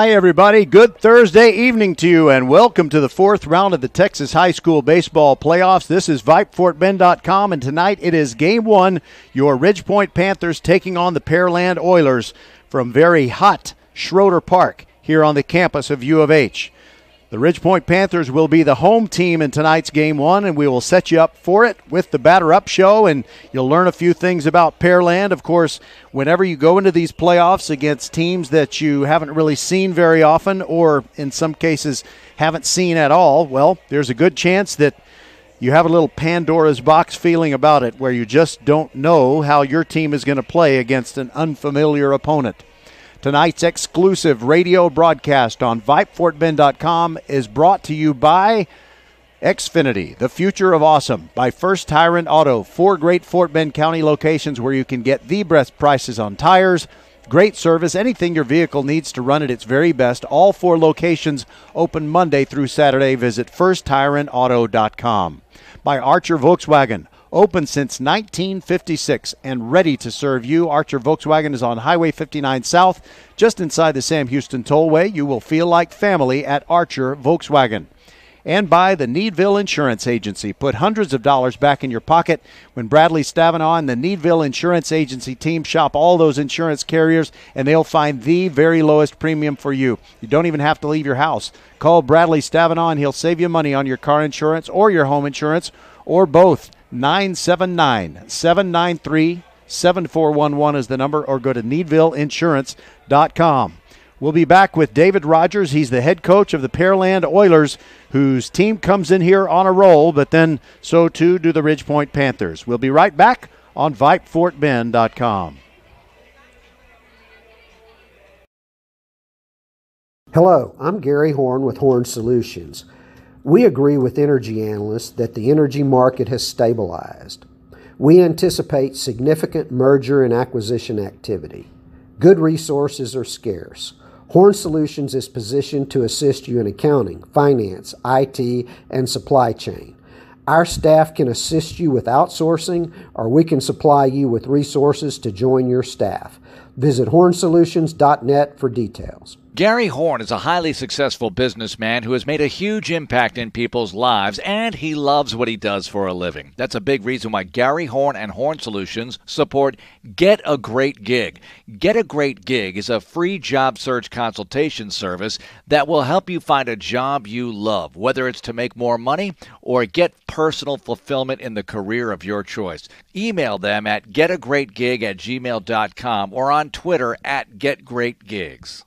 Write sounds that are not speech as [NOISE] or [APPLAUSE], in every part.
Hi, everybody. Good Thursday evening to you, and welcome to the fourth round of the Texas High School Baseball Playoffs. This is VypeFortBend.com, and tonight it is Game One. Your Ridgepoint Panthers taking on the Pearland Oilers from very hot Schroeder Park here on the campus of U of H. The Ridgepoint Panthers will be the home team in tonight's game one, and we will set you up for it with the Batter Up Show, and you'll learn a few things about Pearland. Of course, whenever you go into these playoffs against teams that you haven't really seen very often, or in some cases haven't seen at all, well, there's a good chance that you have a little Pandora's box feeling about it where you just don't know how your team is going to play against an unfamiliar opponent. Tonight's exclusive radio broadcast on VypeFortBend.com is brought to you by Xfinity, the future of awesome, by First Tire and Auto. Four great Fort Bend County locations where you can get the best prices on tires, great service, anything your vehicle needs to run at its very best. All four locations open Monday through Saturday. Visit FirstTireAndAuto.com. By Archer Volkswagen open since 1956 and ready to serve you. Archer Volkswagen is on Highway 59 South, just inside the Sam Houston Tollway. You will feel like family at Archer Volkswagen. And by the Needville Insurance Agency. Put hundreds of dollars back in your pocket when Bradley Stavinoha and the Needville Insurance Agency team shop all those insurance carriers, and they'll find the very lowest premium for you. You don't even have to leave your house. Call Bradley Stavinoha, and he'll save you money on your car insurance or your home insurance or both. 979 793 7411 is the number, or go to needvilleinsurance.com. We'll be back with David Rogers. He's the head coach of the Pearland Oilers, whose team comes in here on a roll, but then so too do the Ridgepoint Panthers. We'll be right back on VypeFortBend.com. Hello, I'm Gary Horn with Horn Solutions. We agree with energy analysts that the energy market has stabilized. We anticipate significant merger and acquisition activity. Good resources are scarce. Horn Solutions is positioned to assist you in accounting, finance, IT, and supply chain. Our staff can assist you with outsourcing, or we can supply you with resources to join your staff. Visit hornsolutions.net for details. Gary Horn is a highly successful businessman who has made a huge impact in people's lives, and he loves what he does for a living. That's a big reason why Gary Horn and Horn Solutions support Get a Great Gig. Get a Great Gig is a free job search consultation service that will help you find a job you love, whether it's to make more money or get personal fulfillment in the career of your choice. Email them at getagreatgig at gmail.com or on Twitter at getgreatgigs.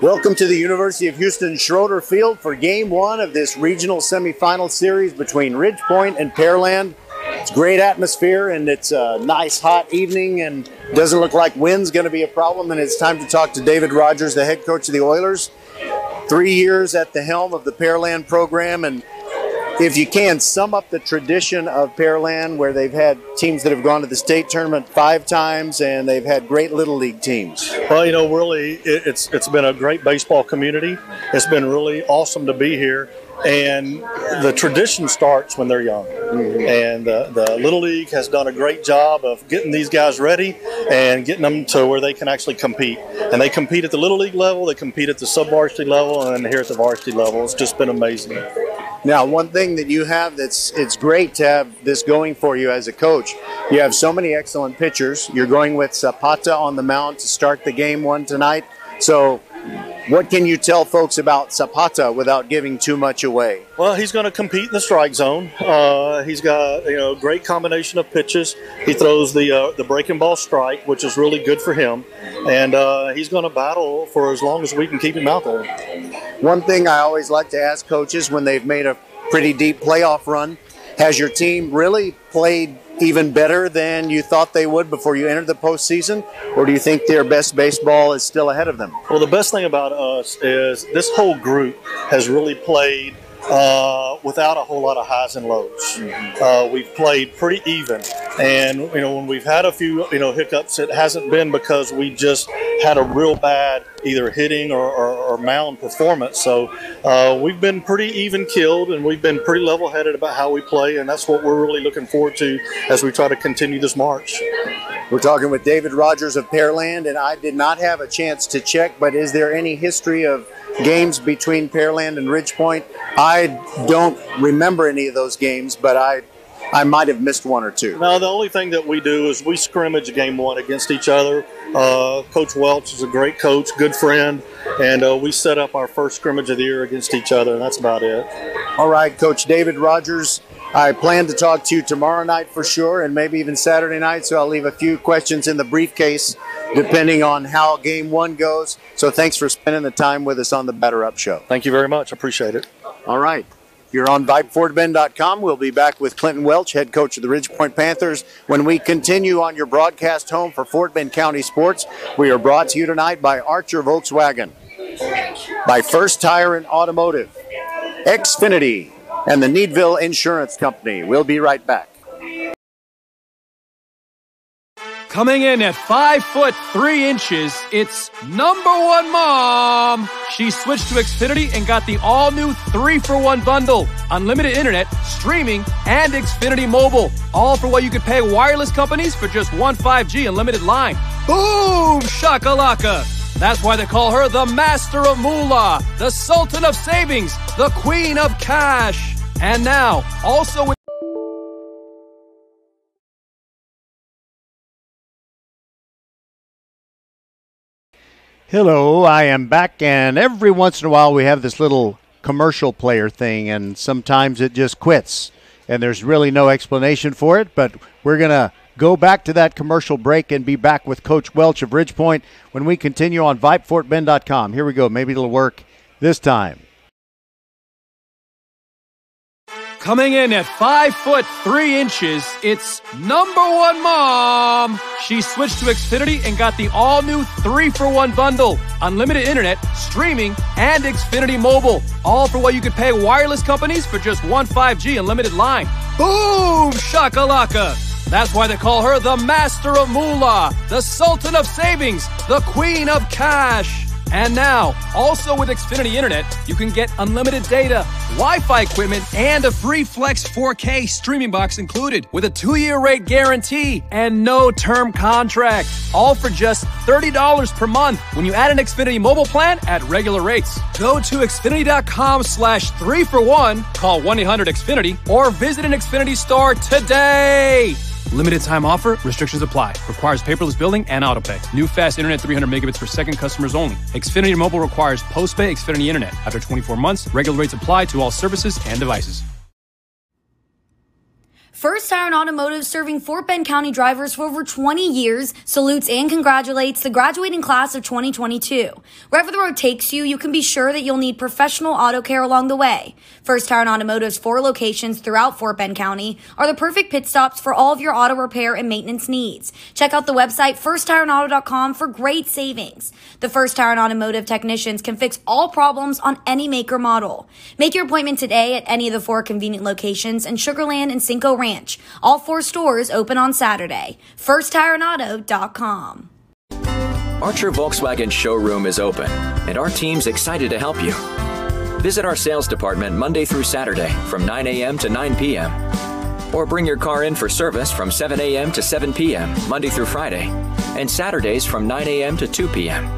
Welcome to the University of Houston Schroeder Field for game one of this regional semifinal series between Ridgepoint and Pearland. It's great atmosphere and it's a nice hot evening and doesn't look like wind's going to be a problem. And it's time to talk to David Rogers, the head coach of the Oilers. Three years at the helm of the Pearland program and if you can sum up the tradition of Pearland, where they've had teams that have gone to the state tournament five times, and they've had great little league teams. Well, you know, really, it's it's been a great baseball community. It's been really awesome to be here, and the tradition starts when they're young. Mm-hmm. And the, the Little League has done a great job of getting these guys ready and getting them to where they can actually compete. And they compete at the Little League level, they compete at the sub varsity level, and here at the varsity level. It's just been amazing. Now, one thing that you have that's it's great to have this going for you as a coach. You have so many excellent pitchers. You're going with Zapata on the mound to start the game one tonight. So what can you tell folks about Zapata without giving too much away? Well, he's going to compete in the strike zone. Uh, he's got you know great combination of pitches. He throws the uh, the breaking ball strike, which is really good for him, and uh, he's going to battle for as long as we can keep him out there. One thing I always like to ask coaches when they've made a pretty deep playoff run, has your team really played even better than you thought they would before you entered the postseason, or do you think their best baseball is still ahead of them? Well, the best thing about us is this whole group has really played uh, without a whole lot of highs and lows. Mm-hmm. Uh, we've played pretty even, and you know when we've had a few you know hiccups, it hasn't been because we just had a real bad either hitting or, or, or mound performance. So uh, we've been pretty even killed, and we've been pretty level headed about how we play, and that's what we're really looking forward to as we try to continue this march. We're talking with David Rogers of Pearland, and I did not have a chance to check, but is there any history of games between Pearland and Ridgepoint? I don't remember any of those games, but I I might have missed one or two. No, the only thing that we do is we scrimmage game one against each other. Uh, coach Welch is a great coach, good friend, and uh, we set up our first scrimmage of the year against each other, and that's about it. All right, Coach David Rogers. I plan to talk to you tomorrow night for sure, and maybe even Saturday night. So I'll leave a few questions in the briefcase, depending on how game one goes. So thanks for spending the time with us on the Batter Up Show. Thank you very much. I appreciate it. All right. You're on VypeFortBend.com. We'll be back with Clinton Welch, head coach of the Ridgepoint Panthers, when we continue on your broadcast home for Fort Bend County Sports. We are brought to you tonight by Archer Volkswagen, by First Tire and Automotive, Xfinity, and the Needville Insurance Company. We'll be right back. Coming in at five foot three inches, it's number one mom. She switched to Xfinity and got the all new three for one bundle. Unlimited internet, streaming, and Xfinity mobile. All for what you could pay wireless companies for just one 5G unlimited line. Boom! Shakalaka! That's why they call her the Master of Moolah, the Sultan of Savings, the Queen of Cash. And now, also with Hello, I am back, and every once in a while we have this little commercial player thing, and sometimes it just quits, and there's really no explanation for it. But we're gonna go back to that commercial break and be back with Coach Welch of Ridgepoint when we continue on VypeFortBend.com. Here we go. Maybe it'll work this time. Coming in at five foot three inches, it's number one mom. She switched to Xfinity and got the all new three for one bundle. Unlimited internet, streaming, and Xfinity mobile. All for what you could pay wireless companies for just one 5G unlimited line. Boom! Shakalaka! That's why they call her the Master of Moolah, the Sultan of Savings, the Queen of Cash. And now, also with Xfinity Internet, you can get unlimited data, Wi Fi equipment, and a free Flex 4K streaming box included with a two year rate guarantee and no term contract. All for just $30 per month when you add an Xfinity mobile plan at regular rates. Go to Xfinity.com slash three for one, call 1 800 Xfinity, or visit an Xfinity store today. Limited time offer, restrictions apply. Requires paperless billing and autopay. New fast internet 300 megabits per second customers only. Xfinity Mobile requires post-pay Xfinity Internet. After 24 months, regular rates apply to all services and devices. First Tire and Automotive serving Fort Bend County drivers for over 20 years salutes and congratulates the graduating class of 2022. Wherever the road takes you, you can be sure that you'll need professional auto care along the way. First Tire and Automotive's four locations throughout Fort Bend County are the perfect pit stops for all of your auto repair and maintenance needs. Check out the website firsttireandauto.com for great savings. The First Tire and Automotive technicians can fix all problems on any maker model. Make your appointment today at any of the four convenient locations in Sugarland and Cinco Ranch. All four stores open on Saturday. FirstTireAndAuto.com. Archer Volkswagen showroom is open, and our team's excited to help you. Visit our sales department Monday through Saturday from 9 a.m. to 9 p.m. Or bring your car in for service from 7 a.m. to 7 p.m. Monday through Friday, and Saturdays from 9 a.m. to 2 p.m.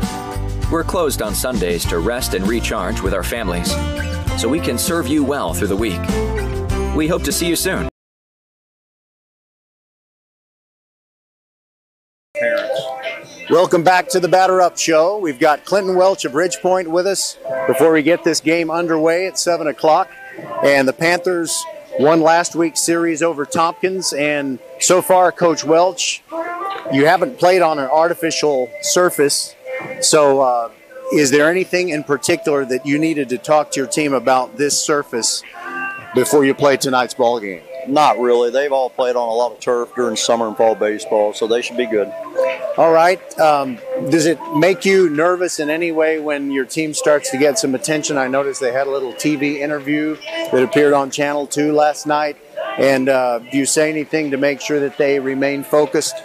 We're closed on Sundays to rest and recharge with our families, so we can serve you well through the week. We hope to see you soon. Welcome back to the Batter Up Show. We've got Clinton Welch of Ridgepoint with us before we get this game underway at 7 o'clock. And the Panthers won last week's series over Tompkins. And so far, Coach Welch, you haven't played on an artificial surface. So, uh, is there anything in particular that you needed to talk to your team about this surface before you play tonight's ball game? Not really. They've all played on a lot of turf during summer and fall baseball, so they should be good. All right. Um, does it make you nervous in any way when your team starts to get some attention? I noticed they had a little TV interview that appeared on Channel 2 last night. And uh, do you say anything to make sure that they remain focused?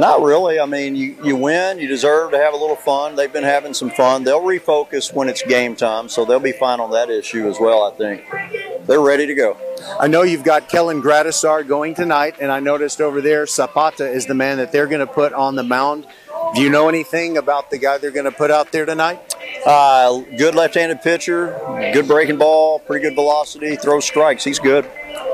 Not really. I mean, you, you win, you deserve to have a little fun. They've been having some fun. They'll refocus when it's game time, so they'll be fine on that issue as well, I think. they're ready to go. I know you've got Kellen Gradisar going tonight, and I noticed over there Zapata is the man that they're going to put on the mound. Do you know anything about the guy they're going to put out there tonight? Uh, good left-handed pitcher, good breaking ball, pretty good velocity, throws strikes. He's good.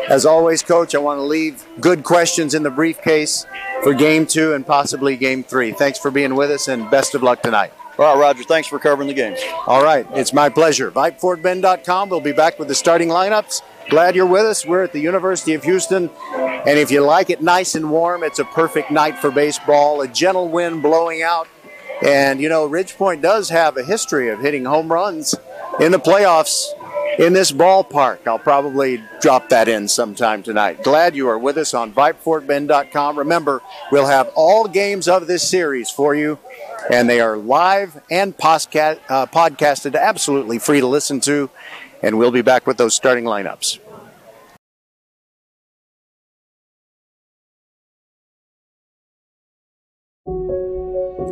As always, Coach, I want to leave good questions in the briefcase for game two and possibly game three. Thanks for being with us and best of luck tonight. All right, Roger. Thanks for covering the games. All right. It's my pleasure. VypeFortBend.com. We'll be back with the starting lineups. Glad you're with us. We're at the University of Houston. And if you like it nice and warm, it's a perfect night for baseball. A gentle wind blowing out. And, you know, Ridgepoint does have a history of hitting home runs in the playoffs in this ballpark. I'll probably drop that in sometime tonight. Glad you are with us on VypeFortBend.com. Remember, we'll have all games of this series for you and they are live and podcast, uh, podcasted, absolutely free to listen to. And we'll be back with those starting lineups.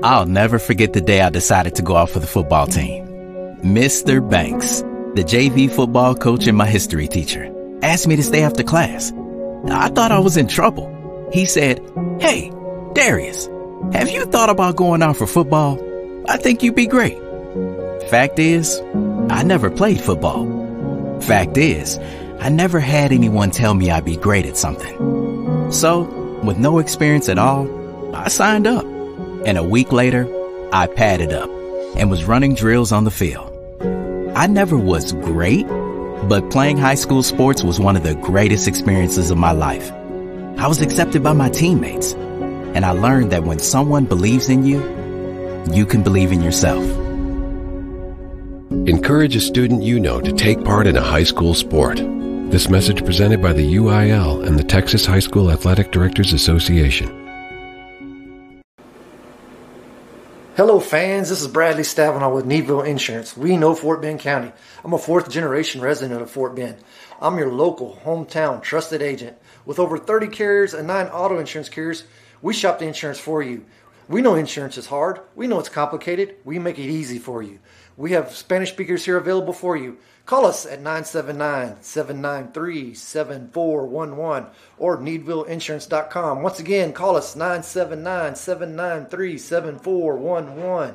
I'll never forget the day I decided to go out for the football team. Mr. Banks, the JV football coach and my history teacher, asked me to stay after class. I thought I was in trouble. He said, Hey, Darius, have you thought about going out for football? I think you'd be great. Fact is, I never played football. Fact is, I never had anyone tell me I'd be great at something. So, with no experience at all, I signed up. And a week later, I padded up and was running drills on the field. I never was great, but playing high school sports was one of the greatest experiences of my life. I was accepted by my teammates and I learned that when someone believes in you, you can believe in yourself. Encourage a student you know to take part in a high school sport. This message presented by the UIL and the Texas High School Athletic Directors Association. Hello, fans. This is Bradley Stavinoha with Needville Insurance. We know Fort Bend County. I'm a fourth generation resident of Fort Bend. I'm your local, hometown, trusted agent. With over 30 carriers and nine auto insurance carriers, we shop the insurance for you. We know insurance is hard. We know it's complicated. We make it easy for you. We have Spanish speakers here available for you. Call us at 979 793 7411 or needvilleinsurance.com. Once again, call us 979 793 7411.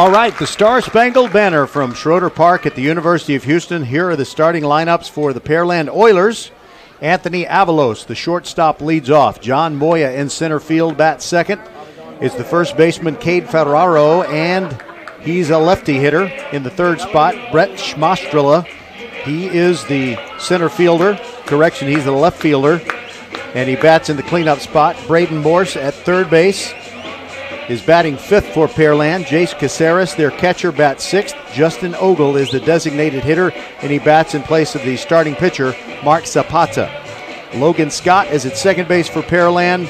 All right, the Star Spangled Banner from Schroeder Park at the University of Houston. Here are the starting lineups for the Pearland Oilers. Anthony Avalos, the shortstop, leads off. John Moya in center field, bats second. It's the first baseman, Cade Ferraro, and he's a lefty hitter in the third spot. Brett Schmastrela, he is the center fielder. Correction, he's the left fielder. And he bats in the cleanup spot. Braden Morse at third base is batting fifth for Pearland. Jace Caceres, their catcher, bats sixth. Justin Ogle is the designated hitter, and he bats in place of the starting pitcher, Mark Zapata. Logan Scott is at second base for Pearland.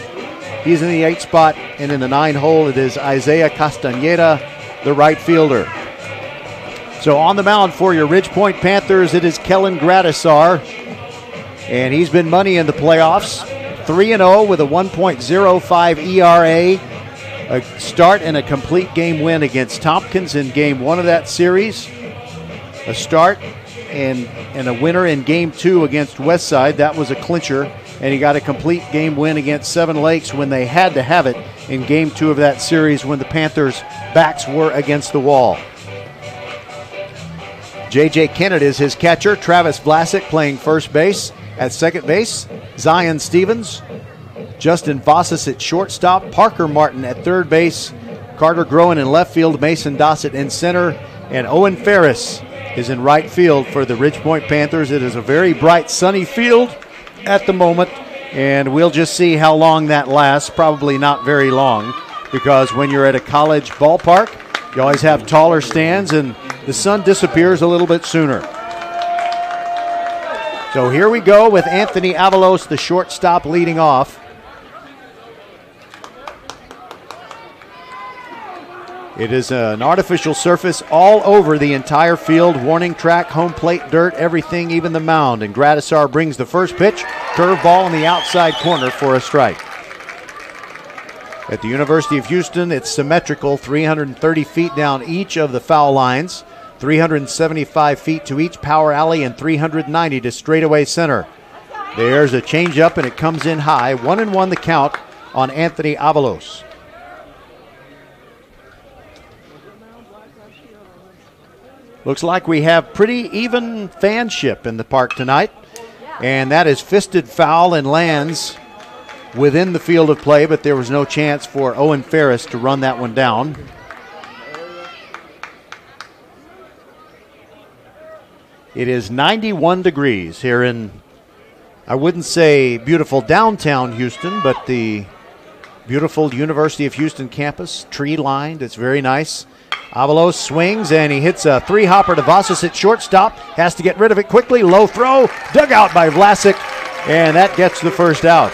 He's in the eighth spot, and in the nine hole, it is Isaiah Castaneda, the right fielder. So on the mound for your Ridgepoint Panthers, it is Kellen Gradisar, and he's been money in the playoffs. 3 0 with a 1.05 ERA a start and a complete game win against Tompkins in game one of that series. A start and, and a winner in game two against Westside. That was a clincher. And he got a complete game win against Seven Lakes when they had to have it in game two of that series when the Panthers' backs were against the wall. J.J. Kennett is his catcher. Travis Vlasic playing first base. At second base, Zion Stevens, Justin Vossas at shortstop, Parker Martin at third base, Carter Groen in left field, Mason Dossett in center, and Owen Ferris is in right field for the Ridgepoint Panthers. It is a very bright, sunny field at the moment, and we'll just see how long that lasts. Probably not very long, because when you're at a college ballpark, you always have taller stands, and the sun disappears a little bit sooner. So here we go with Anthony Avalos, the shortstop, leading off. It is an artificial surface all over the entire field. Warning track, home plate, dirt, everything, even the mound. And Gradisar brings the first pitch. Curveball in the outside corner for a strike. At the University of Houston, it's symmetrical 330 feet down each of the foul lines, 375 feet to each power alley, and 390 to straightaway center. There's a changeup, and it comes in high. One and one the count on Anthony Avalos. Looks like we have pretty even fanship in the park tonight. And that is fisted foul and lands within the field of play, but there was no chance for Owen Ferris to run that one down. It is 91 degrees here in, I wouldn't say beautiful downtown Houston, but the beautiful University of Houston campus, tree lined. It's very nice. Avalos swings and he hits a three hopper to Vasas at shortstop. Has to get rid of it quickly. Low throw, dug out by Vlasic, and that gets the first out.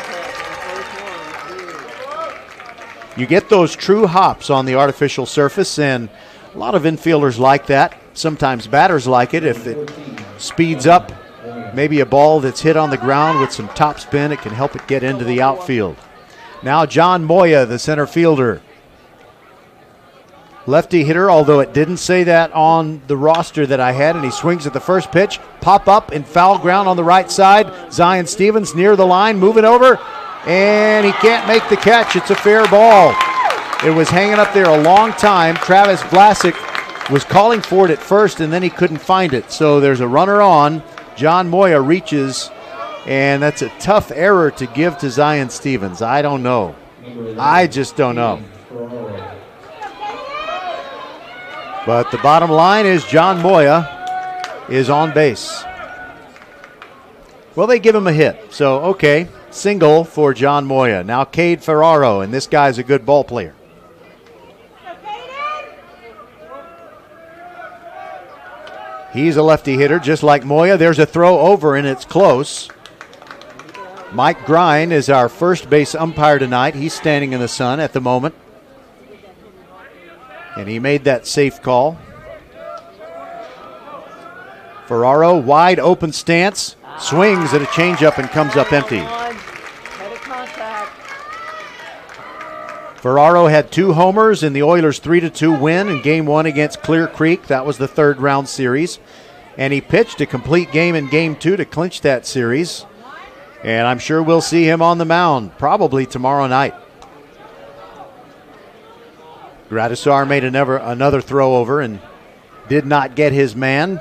You get those true hops on the artificial surface, and a lot of infielders like that. Sometimes batters like it if it speeds up. Maybe a ball that's hit on the ground with some top spin, it can help it get into the outfield. Now, John Moya, the center fielder, lefty hitter, although it didn't say that on the roster that I had. And he swings at the first pitch, pop up in foul ground on the right side. Zion Stevens near the line, moving over, and he can't make the catch. It's a fair ball. It was hanging up there a long time. Travis Vlasic was calling for it at first, and then he couldn't find it. So there's a runner on. John Moya reaches, and that's a tough error to give to Zion Stevens. I don't know. I just don't know. But the bottom line is John Moya is on base. Well, they give him a hit. So, okay, single for John Moya. Now Cade Ferraro, and this guy's a good ball player. He's a lefty hitter, just like Moya. There's a throw over, and it's close. Mike Grine is our first base umpire tonight. He's standing in the sun at the moment. And he made that safe call. Ferraro, wide open stance, swings at a changeup and comes up empty. Ferraro had two homers in the Oilers' 3 2 win in game one against Clear Creek. That was the third round series. And he pitched a complete game in game two to clinch that series. And I'm sure we'll see him on the mound probably tomorrow night. Gradisar made another, another throw over and did not get his man.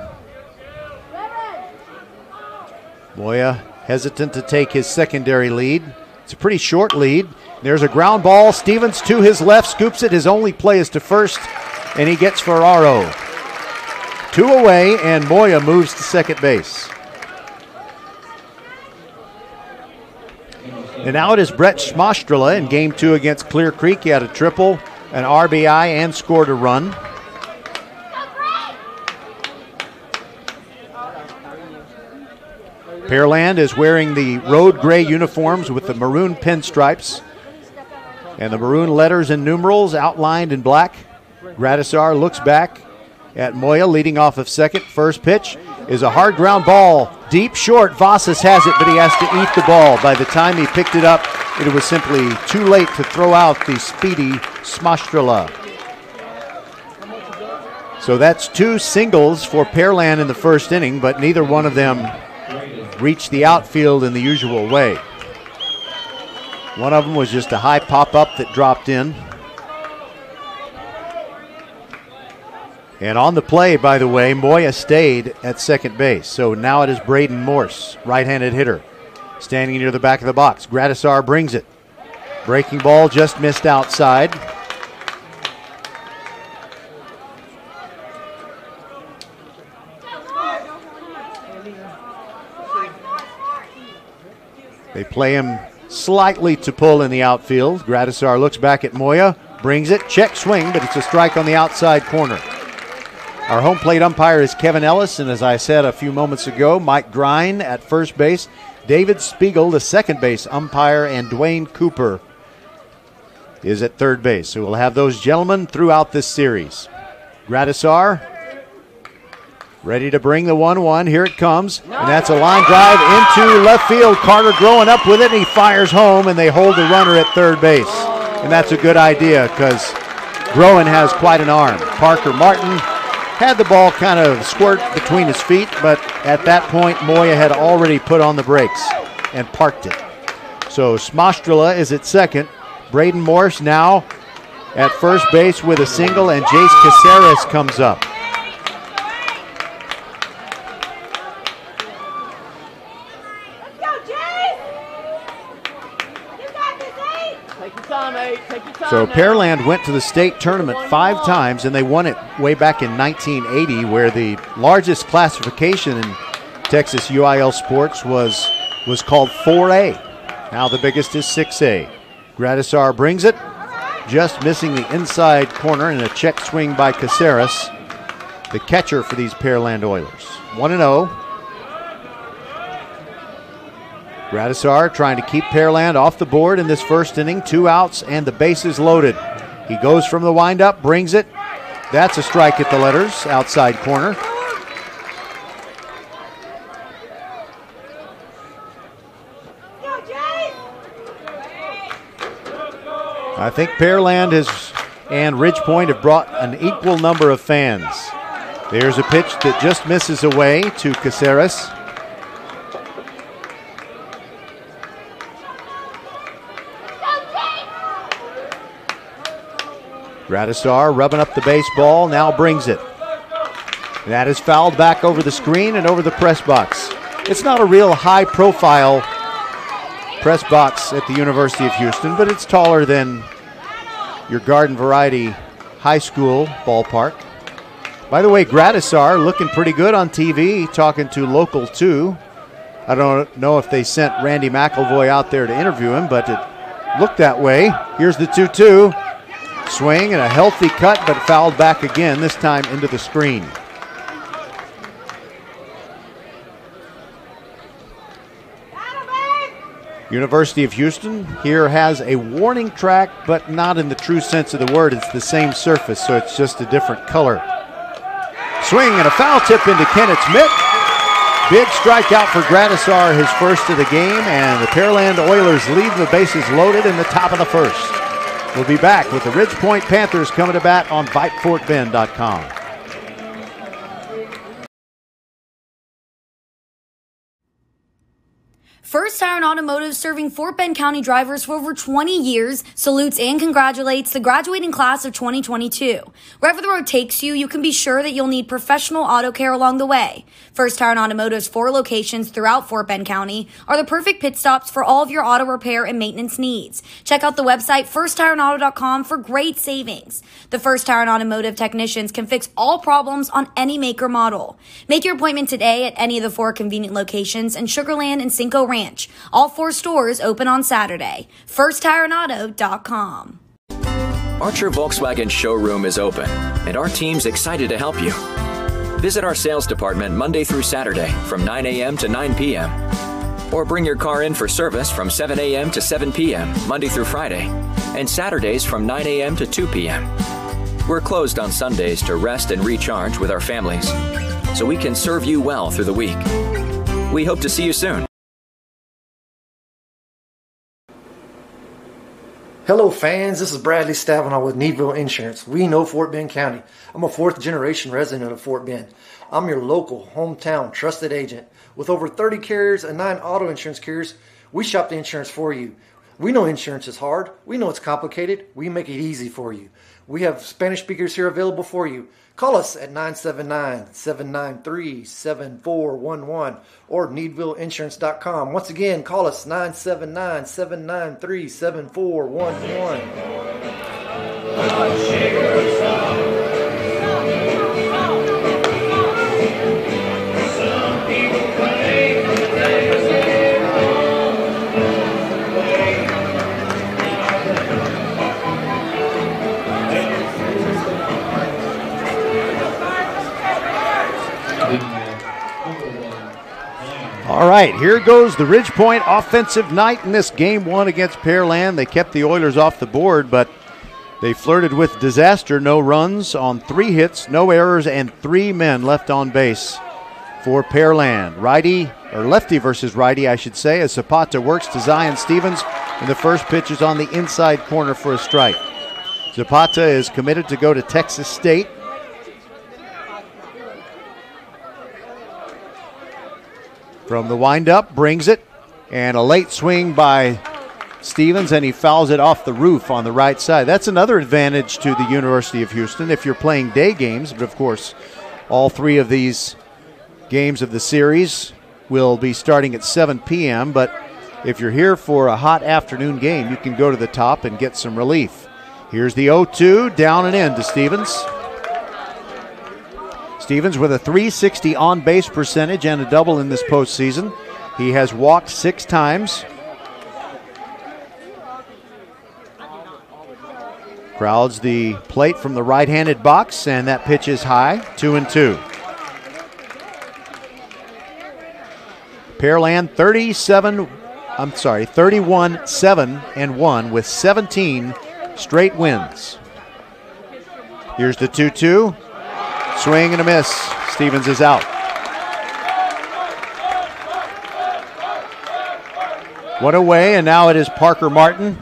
Moya hesitant to take his secondary lead. It's a pretty short lead. There's a ground ball. Stevens to his left, scoops it. His only play is to first, and he gets Ferraro. Two away, and Moya moves to second base. And now it is Brett Schmostrela in game two against Clear Creek. He had a triple an RBI and scored a run. Pearland is wearing the road gray uniforms with the maroon pinstripes and the maroon letters and numerals outlined in black. Gradisar looks back at Moya leading off of second. First pitch is a hard ground ball. Deep short. Vasas has it, but he has to eat the ball. By the time he picked it up, it was simply too late to throw out the speedy Schmostrela. So that's two singles for Pearland in the first inning, but neither one of them reached the outfield in the usual way. One of them was just a high pop up that dropped in. And on the play, by the way, Moya stayed at second base. So now it is Braden Morse, right handed hitter standing near the back of the box. Gradisar brings it. Breaking ball just missed outside. They play him slightly to pull in the outfield. Gradisar looks back at Moya, brings it, check swing, but it's a strike on the outside corner. Our home plate umpire is Kevin Ellis, and as I said a few moments ago, Mike Grine at first base, David Spiegel, the second base umpire, and Dwayne Cooper is at third base. So we'll have those gentlemen throughout this series. Gradisar ready to bring the 1 1. Here it comes. And that's a line drive into left field. Carter Groen up with it, and he fires home, and they hold the runner at third base. And that's a good idea because Groen has quite an arm. Parker Martin had the ball kind of squirt between his feet, but at that point, Moya had already put on the brakes and parked it. So Smostrela is at second. Braden Morse now at first base with a single, and Jace Caceres comes up. So Pearland went to the state tournament five times, and they won it way back in 1980, where the largest classification in Texas UIL sports was was called 4A. Now the biggest is 6A. Gradisar brings it, just missing the inside corner in a check swing by Caceres, the catcher for these Pearland Oilers. 1 0. Gradisar trying to keep Pearland off the board in this first inning. Two outs and the bases loaded. He goes from the windup, brings it. That's a strike at the letters, outside corner. I think Pearland has and Ridge Point have brought an equal number of fans. There's a pitch that just misses away to Caceres. Gradisar rubbing up the baseball, now brings it. That is fouled back over the screen and over the press box. It's not a real high profile press box at the University of Houston, but it's taller than your garden variety high school ballpark. By the way, Gradisar looking pretty good on TV, talking to Local 2. I don't know if they sent Randy McIlvoy out there to interview him, but it looked that way. Here's the 2 2. Swing and a healthy cut, but fouled back again, this time into the screen. University of Houston here has a warning track, but not in the true sense of the word. It's the same surface, so it's just a different color. Swing and a foul tip into Kennett's mitt. Big strikeout for Gradisar, his first of the game, and the Pearland Oilers leave the bases loaded in the top of the first. We'll be back with the Ridge Point Panthers coming to bat on VypeFortBend.com. First Tire and Automotive, serving Fort Bend County drivers for over 20 years, salutes and congratulates the graduating class of 2022. Wherever the road takes you, you can be sure that you'll need professional auto care along the way. First Tire and Automotive's four locations throughout Fort Bend County are the perfect pit stops for all of your auto repair and maintenance needs. Check out the website firsttireandauto.com for great savings. The First Tire and Automotive technicians can fix all problems on any maker model. Make your appointment today at any of the four convenient locations in Sugarland and Cinco Ranch. All four stores open on Saturday. FirstTireAuto.com. Archer Volkswagen showroom is open, and our team's excited to help you. Visit our sales department Monday through Saturday from 9 a.m. to 9 p.m. Or bring your car in for service from 7 a.m. to 7 p.m. Monday through Friday, and Saturdays from 9 a.m. to 2 p.m. We're closed on Sundays to rest and recharge with our families, so we can serve you well through the week. We hope to see you soon. Hello, fans. This is Bradley Stavinoha with Needville Insurance. We know Fort Bend County. I'm a fourth generation resident of Fort Bend. I'm your local, hometown, trusted agent. With over 30 carriers and nine auto insurance carriers, we shop the insurance for you. We know insurance is hard. We know it's complicated. We make it easy for you. We have Spanish speakers here available for you. Call us at 979 793 7411 or needvilleinsurance.com. Once again, call us 979 793 7411. All right, here goes the Ridgepoint offensive night in this game one against Pearland. They kept the Oilers off the board, but they flirted with disaster. No runs on three hits, no errors, and three men left on base for Pearland. Righty, or lefty versus righty, I should say, as Zapata works to Zion Stevens, and the first pitch is on the inside corner for a strike. Zapata is committed to go to Texas State. From the windup, brings it, and a late swing by Stevens, and he fouls it off the roof on the right side. That's another advantage to the University of Houston if you're playing day games, but of course, all three of these games of the series will be starting at 7 p.m. But if you're here for a hot afternoon game, you can go to the top and get some relief. Here's the 0 2, down and in to Stevens. Stevens with a 360 on base percentage and a double in this postseason. He has walked six times. Crowds the plate from the right handed box, and that pitch is high, two and two. Pearland 37, I'm sorry, 31 7 and 1 with 17 straight wins. Here's the 2 2. Swing and a miss. Stevens is out. One away, and now it is Parker Martin.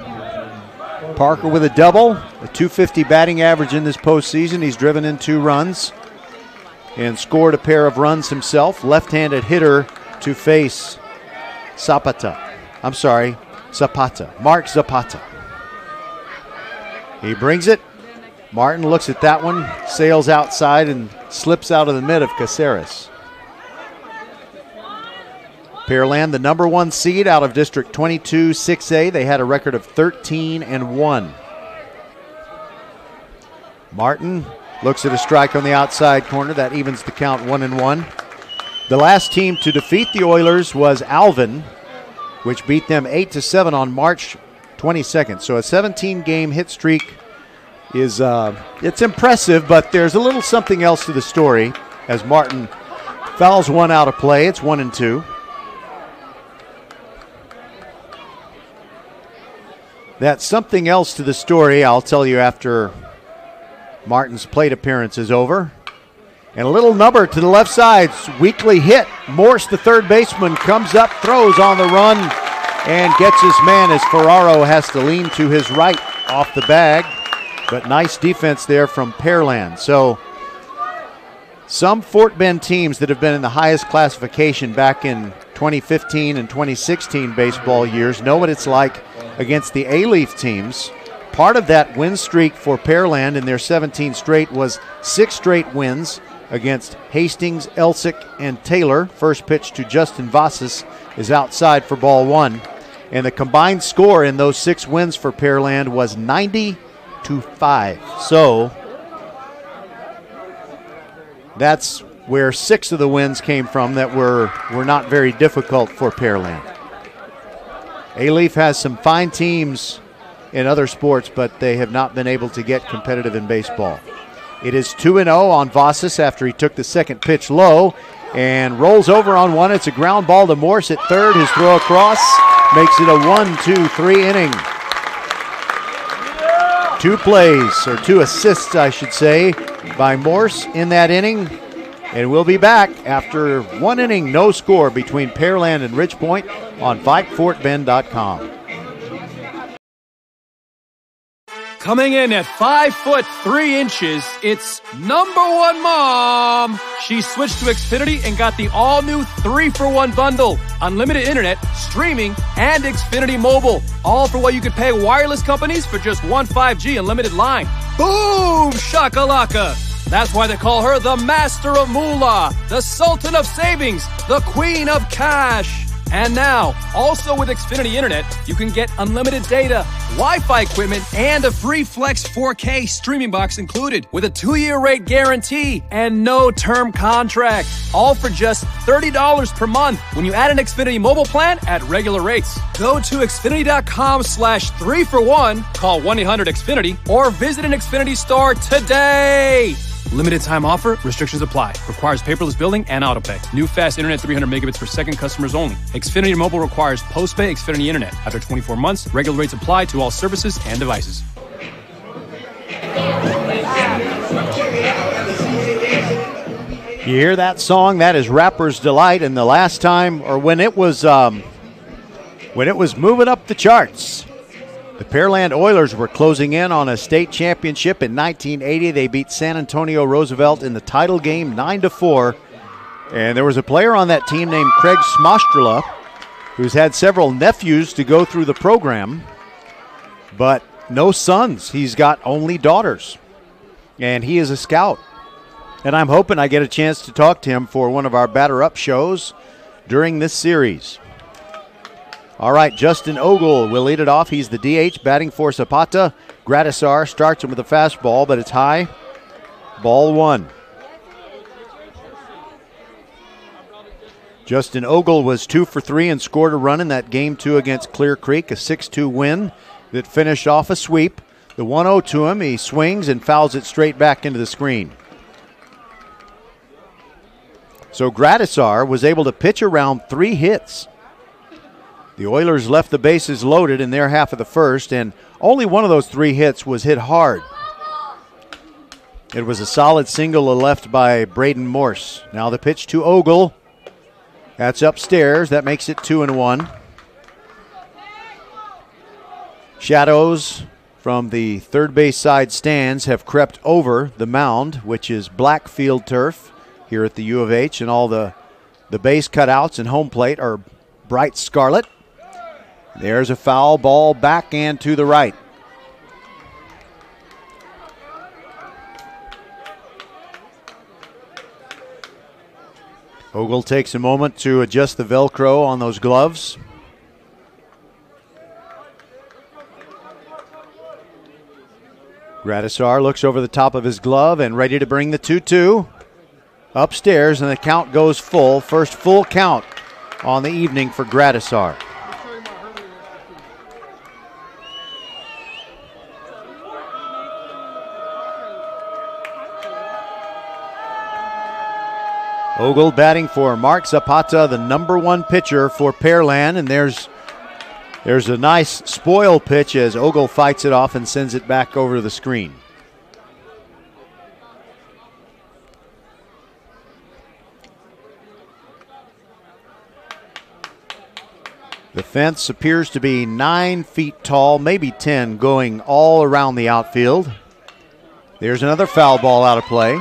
Parker with a double, a 250 batting average in this postseason. He's driven in two runs and scored a pair of runs himself. Left handed hitter to face Zapata. I'm sorry, Zapata. Mark Zapata. He brings it. Martin looks at that one, sails outside, and slips out of the mid of Caceres. Pearland, the number one seed out of District 22 6A. They had a record of 13 and 1. Martin looks at a strike on the outside corner. That evens the count 1 and 1. The last team to defeat the Oilers was Alvin, which beat them 8 to 7 on March 22nd. So a 17 game hit streak is uh, it's impressive, but there's a little something else to the story as Martin fouls one out of play. It's 1 and 2. That's something else to the story. I'll tell you after Martin's plate appearance is over. And a little number to the left side. Weakly hit. Morse, the third baseman, comes up, throws on the run, and gets his man as Ferraro has to lean to his right off the bag. But nice defense there from Pearland. So some Fort Bend teams that have been in the highest classification back in 2015 and 2016 baseball years know what it's like against the Alief teams. Part of that win streak for Pearland in their 17 straight was six straight wins against Hastings, Elsik, and Taylor. First pitch to Justin Vassis is outside for ball one. And the combined score in those six wins for Pearland was 90 to 5. So that's where six of the wins came from that were, were not very difficult for Pearland. Alief has some fine teams in other sports, but they have not been able to get competitive in baseball. It is 2 0 on Vassis after he took the second pitch low and rolls over on one. It's a ground ball to Morse at third. His throw across makes it a 1 2 3 inning. Two plays, or two assists, I should say, by Morse in that inning. And we'll be back after one inning, no score between Pearland and Ridgepoint on VypeFortBend.com. Coming in at five foot three inches, it's number one mom. She switched to Xfinity and got the all new three for one bundle. Unlimited internet, streaming, and Xfinity mobile. All for what you could pay wireless companies for just one 5G unlimited line. Boom! Shakalaka! That's why they call her the Master of Moolah, the Sultan of Savings, the Queen of Cash. And now, also with Xfinity Internet, you can get unlimited data, Wi Fi equipment, and a free Flex 4K streaming box included with a two year rate guarantee and no term contract. All for just $30 per month when you add an Xfinity mobile plan at regular rates. Go to Xfinity.com slash three for one, call 1 800 Xfinity, or visit an Xfinity store today. Limited time offer, restrictions apply. Requires paperless billing and autopay. New fast internet 300 megabits per second customers only. Xfinity Mobile requires post-pay Xfinity Internet. After 24 months, regular rates apply to all services and devices. You hear that song? That is Rapper's Delight. And the last time, or when it was, um, when it was moving up the charts, the Pearland Oilers were closing in on a state championship in 1980. They beat San Antonio Roosevelt in the title game 9 to 4. And there was a player on that team named Craig Smajstrla who's had several nephews to go through the program, but no sons. He's got only daughters. And he is a scout. And I'm hoping I get a chance to talk to him for one of our batter up shows during this series. All right, Justin Ogle will lead it off. He's the DH batting for Zapata. Gradisar starts him with a fastball, but it's high. Ball one. Justin Ogle was two for three and scored a run in that game two against Clear Creek, a 6 2 win that finished off a sweep. The 1 0 to him, he swings and fouls it straight back into the screen. So Gradisar was able to pitch around three hits. The Oilers left the bases loaded in their half of the first, and only one of those three hits was hit hard. It was a solid single left by Braden Morse. Now the pitch to Ogle. That's upstairs. That makes it two and one. Shadows from the third base side stands have crept over the mound, which is black field turf here at the U of H, and all the the base cutouts and home plate are bright scarlet. There's a foul ball back and to the right. Ogle takes a moment to adjust the Velcro on those gloves. Gradisar looks over the top of his glove and ready to bring the 2 2 upstairs, and the count goes full. First full count on the evening for Gradisar. Ogle batting for Mark Zapata, the number one pitcher for Pearland, and there's there's a nice spoil pitch as Ogle fights it off and sends it back over the screen. The fence appears to be nine feet tall, maybe 10, going all around the outfield. There's another foul ball out of play,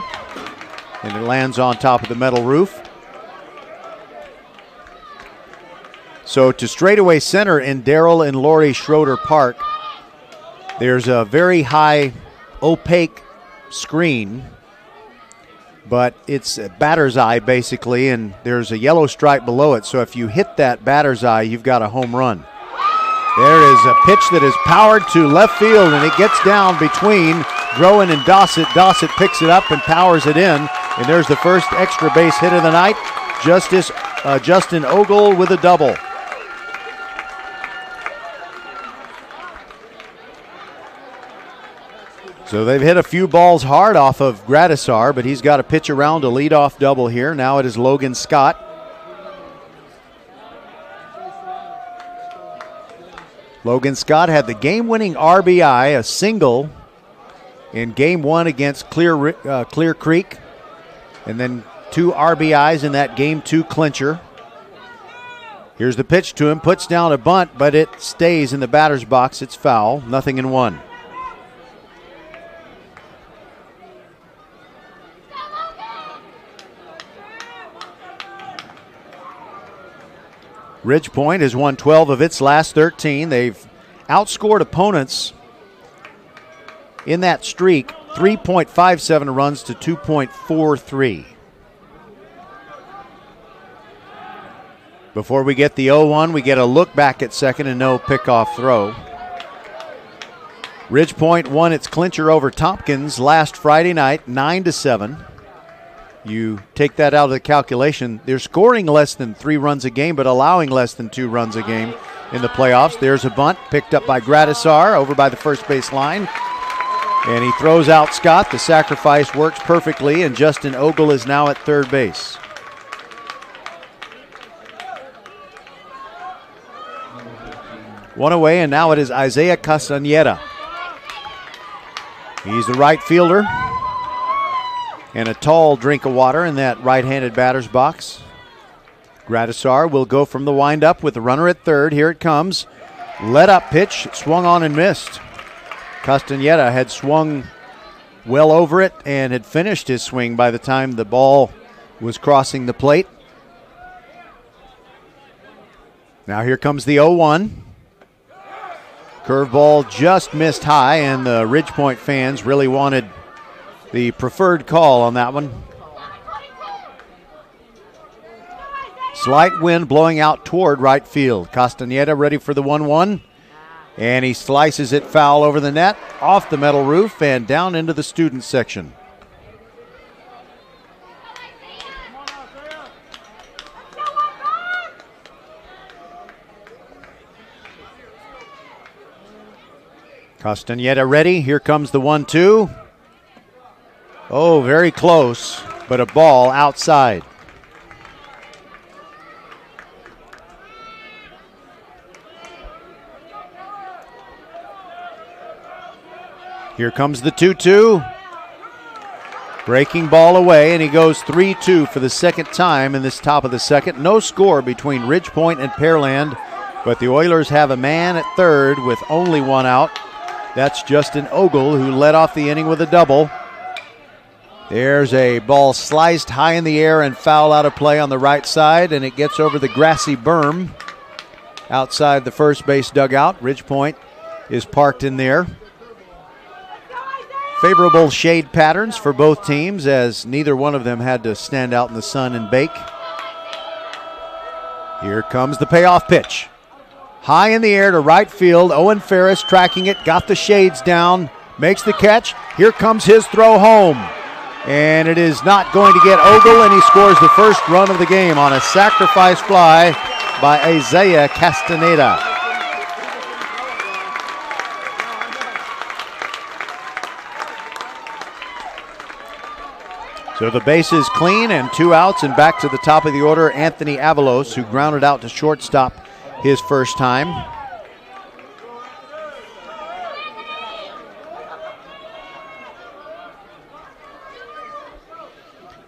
and it lands on top of the metal roof. So to straightaway center in Darryl and Lori Schroeder Park, there's a very high opaque screen but it's a batter's eye basically, and there's a yellow stripe below it. So if you hit that batter's eye, you've got a home run. There is a pitch that is powered to left field, and it gets down between Groen and Dossett. Dossett picks it up and powers it in, and there's the first extra base hit of the night. Justice uh, Justin Ogle with a double. So they've hit a few balls hard off of Gradisar, but he's got a pitch around a leadoff double here. Now it is Logan Scott. Logan Scott had the game winning RBI, a single in game one against Clear, uh, Clear Creek, and then two RBIs in that game two clincher. Here's the pitch to him, puts down a bunt, but it stays in the batter's box. It's foul, nothing in one. Ridge Point has won 12 of its last 13. They've outscored opponents in that streak 3.57 runs to 2.43. Before we get the 0 1, we get a look back at second and no pickoff throw. Ridge Point won its clincher over Tompkins last Friday night, 9 to 7 you take that out of the calculation, they're scoring less than three runs a game, but allowing less than two runs a game in the playoffs. There's a bunt picked up by Gradisar over by the first base line. And he throws out Scott. The sacrifice works perfectly, and Justin Ogle is now at third base. One away, and now it is Isaiah Castaneda. He's the right fielder. And a tall drink of water in that right handed batter's box. Gradisar will go from the windup with the runner at third. Here it comes. Let up pitch, swung on and missed. Castaneda had swung well over it and had finished his swing by the time the ball was crossing the plate. Now here comes the 0 1. Curveball just missed high, and the Ridgepoint fans really wanted the preferred call on that one. Slight wind blowing out toward right field. Castaneda ready for the 1 1. And he slices it foul over the net, off the metal roof, and down into the student section. Castaneda ready. Here comes the 1 2. Oh, very close, but a ball outside. Here comes the 2 2. Breaking ball away, and he goes 3 2 for the second time in this top of the second. No score between Ridgepoint and Pearland, but the Oilers have a man at third with only one out. That's Justin Ogle, who led off the inning with a double. There's a ball sliced high in the air and foul out of play on the right side, and it gets over the grassy berm outside the first base dugout. Ridgepoint is parked in there. Favorable shade patterns for both teams as neither one of them had to stand out in the sun and bake. Here comes the payoff pitch. High in the air to right field. Owen Ferris tracking it, got the shades down, makes the catch. Here comes his throw home. And it is not going to get Ogle, and he scores the first run of the game on a sacrifice fly by Isaiah Castaneda. So the base is clean and two outs, and back to the top of the order, Anthony Avalos, who grounded out to shortstop his first time.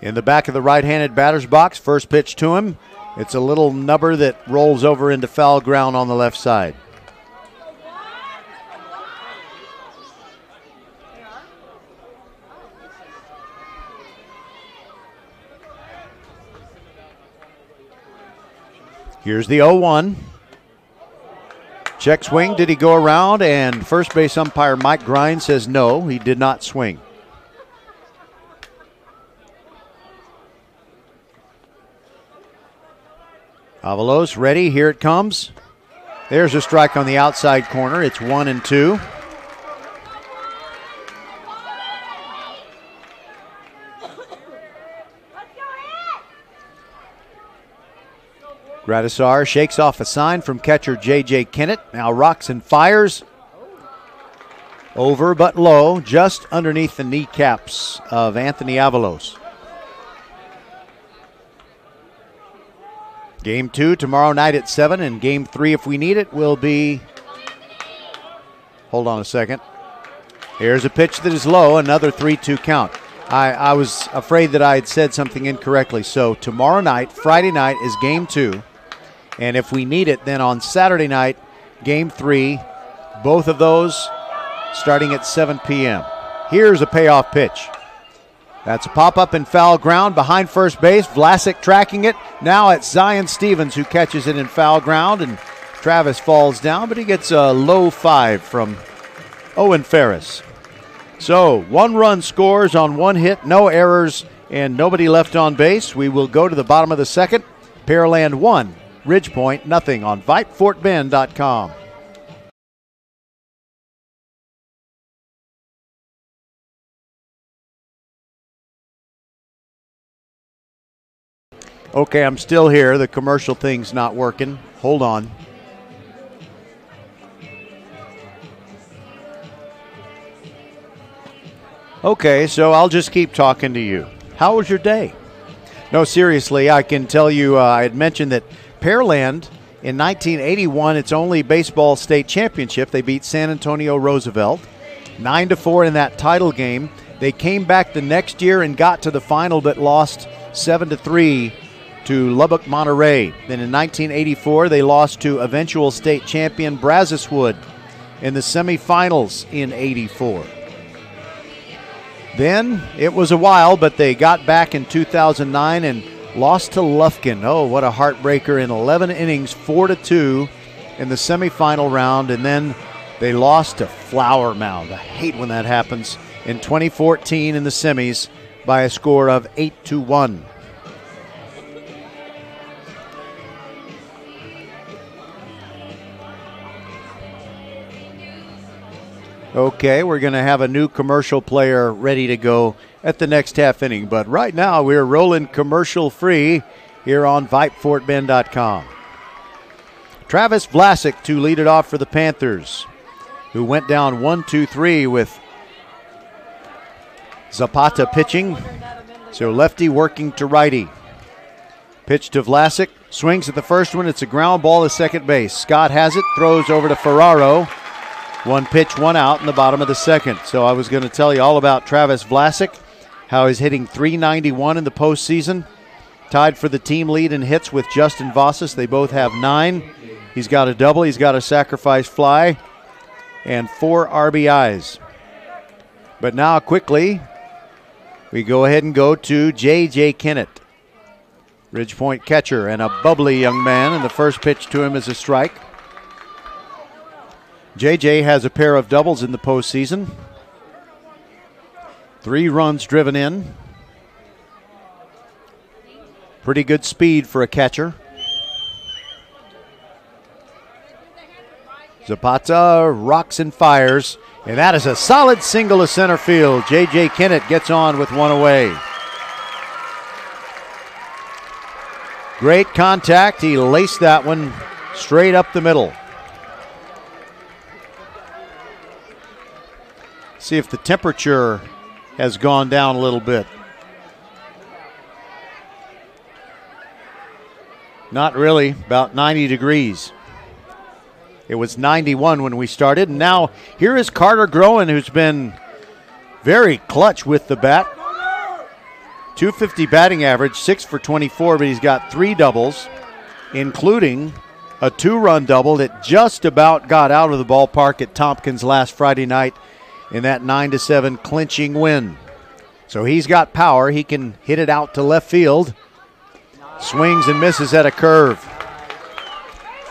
In the back of the right handed batter's box, first pitch to him. It's a little nubber that rolls over into foul ground on the left side. Here's the 0 1. Check swing. Did he go around? And first base umpire Mike Grind says no, he did not swing. Avalos ready. Here it comes. There's a strike on the outside corner. It's one and two. Gradisar shakes off a sign from catcher J.J. Kennett. Now rocks and fires. Over but low, just underneath the kneecaps of Anthony Avalos. Game two tomorrow night at 7, and game three, if we need it, will be. Hold on a second. Here's a pitch that is low, another 3 2 count. I, I was afraid that I had said something incorrectly. So tomorrow night, Friday night, is game two. And if we need it, then on Saturday night, game three, both of those starting at 7 p.m. Here's a payoff pitch. That's a pop up in foul ground behind first base. Vlasic tracking it. Now it's Zion Stevens who catches it in foul ground, and Travis falls down, but he gets a low five from Owen Ferris. So one run scores on one hit, no errors, and nobody left on base. We will go to the bottom of the second. Pearland one, Ridgepoint nothing on VypeFortBend.com. Okay, I'm still here. The commercial thing's not working. Hold on. Okay, so I'll just keep talking to you. How was your day? No, seriously, I can tell you, uh, I had mentioned that Pearland in 1981, its only baseball state championship, they beat San Antonio Roosevelt 9 to 4 in that title game. They came back the next year and got to the final but lost 7 to 3 to Lubbock Monterey. Then in 1984, they lost to eventual state champion Brazoswood in the semifinals in 84. Then it was a while, but they got back in 2009 and lost to Lufkin. Oh, what a heartbreaker in 11 innings, 4 to 2 in the semifinal round, and then they lost to Flower Mound. I hate when that happens. In 2014 in the semis by a score of 8 to 1. Okay, we're going to have a new commercial player ready to go at the next half inning. But right now, we're rolling commercial free here on VypeFortBend.com. Travis Vlasic to lead it off for the Panthers, who went down 1 2 3 with Zapata pitching. So lefty working to righty. Pitch to Vlasic. Swings at the first one. It's a ground ball to second base. Scott has it. Throws over to Ferraro. One pitch, one out in the bottom of the second. So I was going to tell you all about Travis Vlasic, how he's hitting 391 in the postseason. Tied for the team lead in hits with Justin Vasas. They both have nine. He's got a double, he's got a sacrifice fly, and four RBIs. But now, quickly, we go ahead and go to J.J. Kennett, Ridgepoint catcher, and a bubbly young man. And the first pitch to him is a strike. JJ has a pair of doubles in the postseason. Three runs driven in. Pretty good speed for a catcher. Zapata rocks and fires, and that is a solid single to center field. JJ Kennett gets on with one away. Great contact. He laced that one straight up the middle. See if the temperature has gone down a little bit. Not really, about 90 degrees. It was 91 when we started, and now here is Carter Groen, who's been very clutch with the bat. 250 batting average, 6 for 24, but he's got three doubles, including a two run double that just about got out of the ballpark at Tompkins last Friday night in that 9 to 7 clinching win. So he's got power. He can hit it out to left field. Swings and misses at a curve.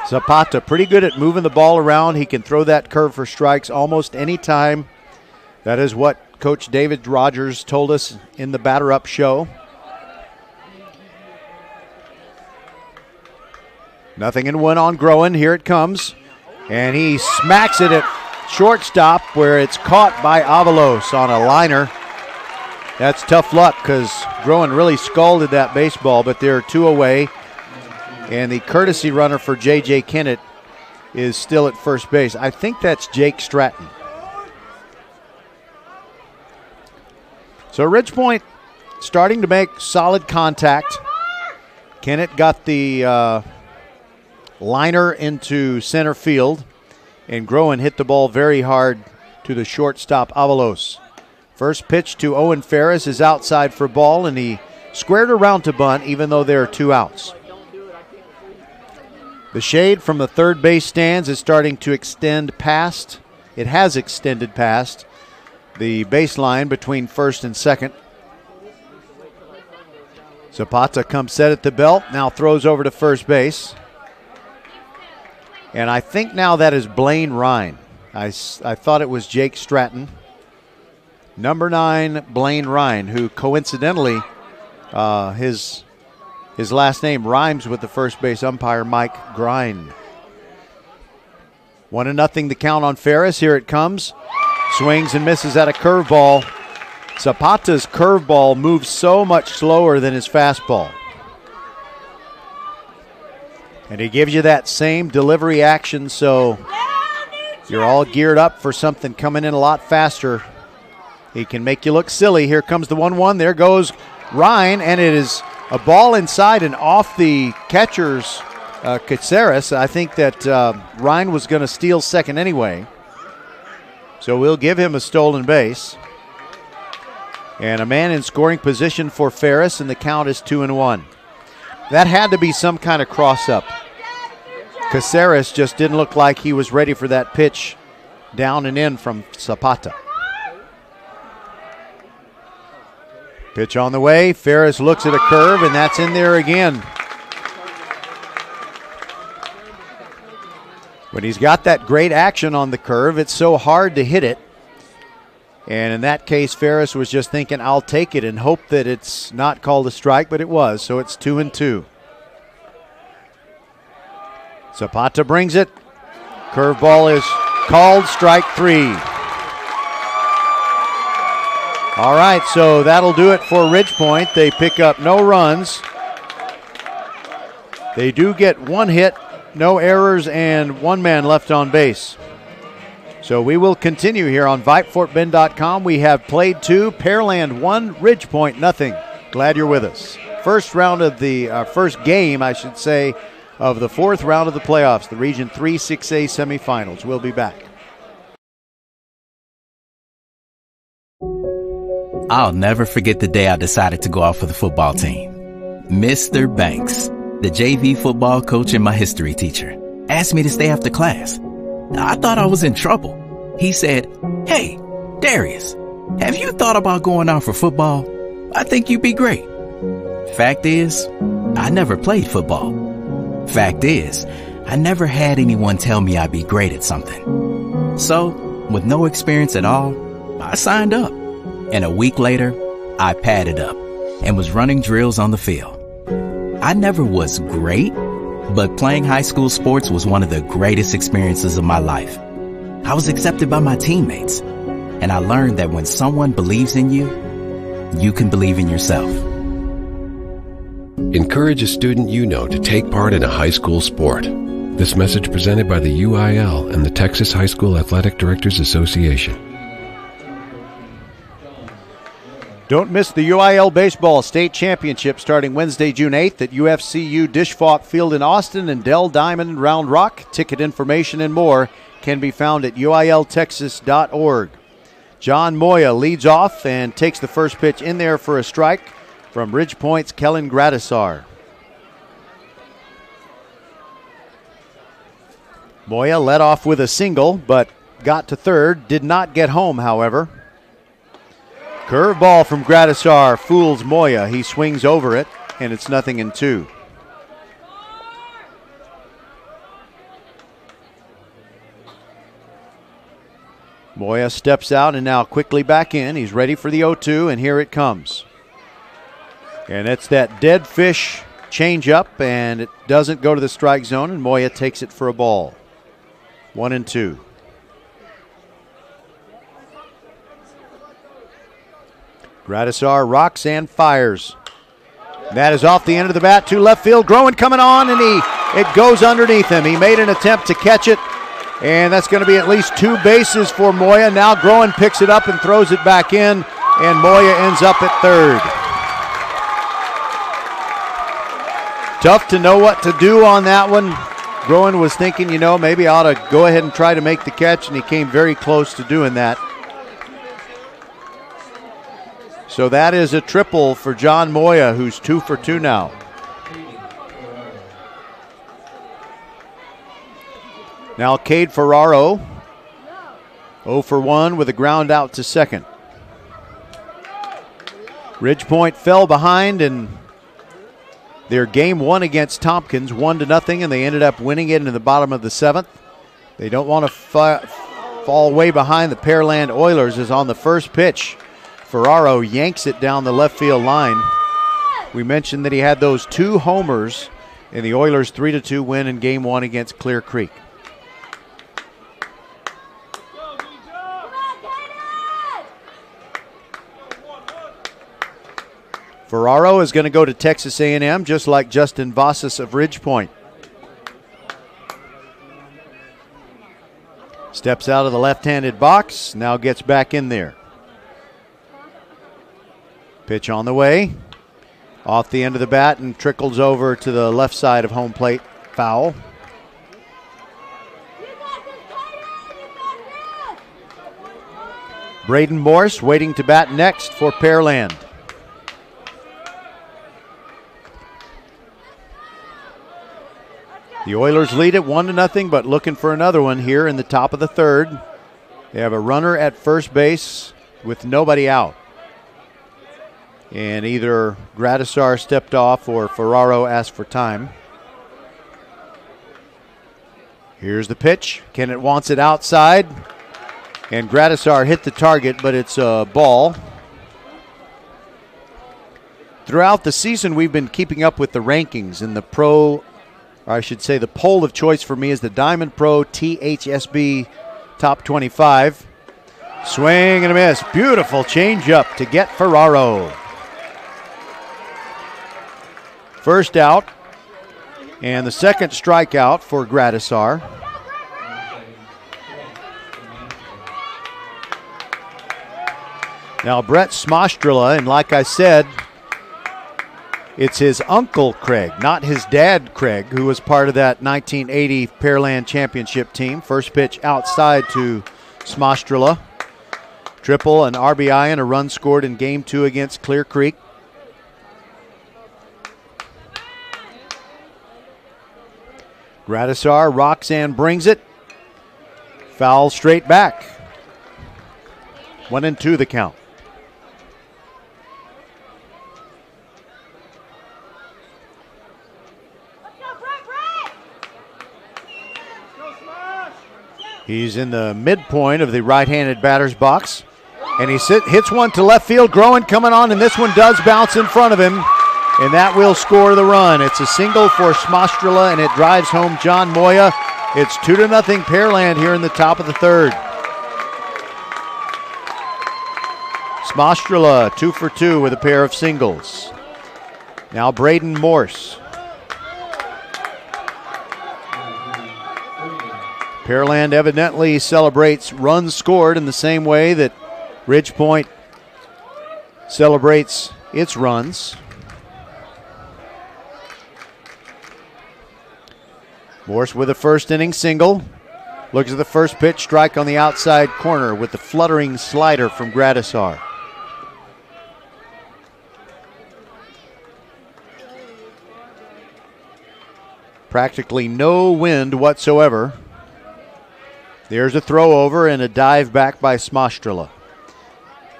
Zapata pretty good at moving the ball around. He can throw that curve for strikes almost any time. That is what Coach David Rogers told us in the batter up show. Nothing in one on Groen. Here it comes. And he smacks it at shortstop where it's caught by Avalos on a liner. That's tough luck because Groen really scalded that baseball, but they're two away. And the courtesy runner for J.J. Kennett is still at first base. I think that's Jake Stratton. So Ridgepoint starting to make solid contact. Kennett got the uh, liner into center field and Groen hit the ball very hard to the shortstop Avalos. First pitch to Owen Ferris is outside for ball, and he squared around to bunt, even though there are two outs. The shade from the third base stands is starting to extend past. It has extended past the baseline between first and second. Zapata comes set at the belt, now throws over to first base. And I think now that is Blaine Ryan. I, I thought it was Jake Stratton. Number nine, Blaine Ryan, who coincidentally, uh, his his last name rhymes with the first base umpire Mike Grind. One and nothing the count on Ferris. Here it comes. Swings and misses at a curveball. Zapata's curveball moves so much slower than his fastball. And he gives you that same delivery action, so you're all geared up for something coming in a lot faster He can make you look silly. Here comes the 1 1. There goes Ryan, and it is a ball inside and off the catcher's uh, Caceres. I think that uh, Ryan was going to steal second anyway. So we'll give him a stolen base. And a man in scoring position for Ferris, and the count is 2 and 1. That had to be some kind of cross up. Caceres just didn't look like he was ready for that pitch down and in from Zapata. Pitch on the way. Ferris looks at a curve, and that's in there again. When he's got that great action on the curve, it's so hard to hit it. And in that case, Ferris was just thinking, I'll take it and hope that it's not called a strike, but it was. So it's two and two. Zapata brings it. Curveball is called strike three. All right, so that'll do it for Ridgepoint. They pick up no runs. They do get one hit, no errors, and one man left on base. So we will continue here on VypeFortBend.com. We have played two, Pearland one, Ridgepoint nothing. Glad you're with us. First round of the uh, first game, I should say, of the fourth round of the playoffs, the Region 3 6A semifinals. We'll be back. I'll never forget the day I decided to go out for the football team. Mr. Banks, the JV football coach and my history teacher, asked me to stay after class. I thought I was in trouble. He said, Hey, Darius, have you thought about going out for football? I think you'd be great. Fact is, I never played football. Fact is, I never had anyone tell me I'd be great at something. So, with no experience at all, I signed up. And a week later, I padded up and was running drills on the field. I never was great, but playing high school sports was one of the greatest experiences of my life. I was accepted by my teammates, and I learned that when someone believes in you, you can believe in yourself. Encourage a student you know to take part in a high school sport. This message presented by the UIL and the Texas High School Athletic Directors Association. Don't miss the UIL Baseball State Championship starting Wednesday, June 8th at UFCU Falk Field in Austin and Dell Diamond Round Rock. Ticket information and more can be found at uiltexas.org. John Moya leads off and takes the first pitch in there for a strike from Ridgepoint's Kellen Gradisar. Moya led off with a single, but got to third. Did not get home, however. Curveball from Gradisar fools Moya. He swings over it, and it's nothing in two. Moya steps out and now quickly back in. He's ready for the 0 2, and here it comes. And it's that dead fish changeup, and it doesn't go to the strike zone, and Moya takes it for a ball. One and two. Gradisar rocks and fires. That is off the end of the bat to left field. Groen coming on, and he it goes underneath him. He made an attempt to catch it, and that's going to be at least two bases for Moya. Now Groen picks it up and throws it back in, and Moya ends up at third. Tough to know what to do on that one. Groen was thinking, you know, maybe I ought to go ahead and try to make the catch, and he came very close to doing that. So that is a triple for John Moya, who's two for two now. Now Cade Ferraro, 0 for 1 with a ground out to second. Ridgepoint fell behind in their game one against Tompkins, one to nothing, and they ended up winning it in the bottom of the seventh. They don't want to fa- fall way behind. The Pearland Oilers is on the first pitch. Ferraro yanks it down the left field line. We mentioned that he had those two homers in the Oilers' 3 to 2 win in game one against Clear Creek. Ferraro is going to go to Texas A&M just like Justin Vasas of Ridgepoint. Steps out of the left-handed box, now gets back in there. Pitch on the way. Off the end of the bat and trickles over to the left side of home plate. Foul. Braden Morse waiting to bat next for Pearland. The Oilers lead it one to nothing, but looking for another one here in the top of the third. They have a runner at first base with nobody out. And either Gradisar stepped off or Ferraro asked for time. Here's the pitch. Kennett wants it outside. And Gradisar hit the target, but it's a ball. Throughout the season, we've been keeping up with the rankings in the pro I should say the poll of choice for me is the Diamond Pro THSB Top 25. Swing and a miss. Beautiful changeup to get Ferraro. First out. And the second strikeout for Gradisar. Now, Brett Smajstrla, and like I said, it's his uncle Craig, not his dad Craig, who was part of that 1980 Pearland Championship team. First pitch outside to Smajstrla. Triple, an RBI, and a run scored in game two against Clear Creek. Gradisar, Roxanne brings it. Foul straight back. One and two the count. He's in the midpoint of the right handed batter's box. And he sit, hits one to left field. Groen, coming on, and this one does bounce in front of him. And that will score the run. It's a single for Smajstrla, and it drives home John Moya. It's 2 to nothing Pearland here in the top of the third. Smajstrla, two for two with a pair of singles. Now Braden Morse. Pearland evidently celebrates runs scored in the same way that Ridge Point celebrates its runs. Morse with a first inning single. Looks at the first pitch, strike on the outside corner with the fluttering slider from Gradisar. Practically no wind whatsoever. There's a throw over and a dive back by Smajstrla.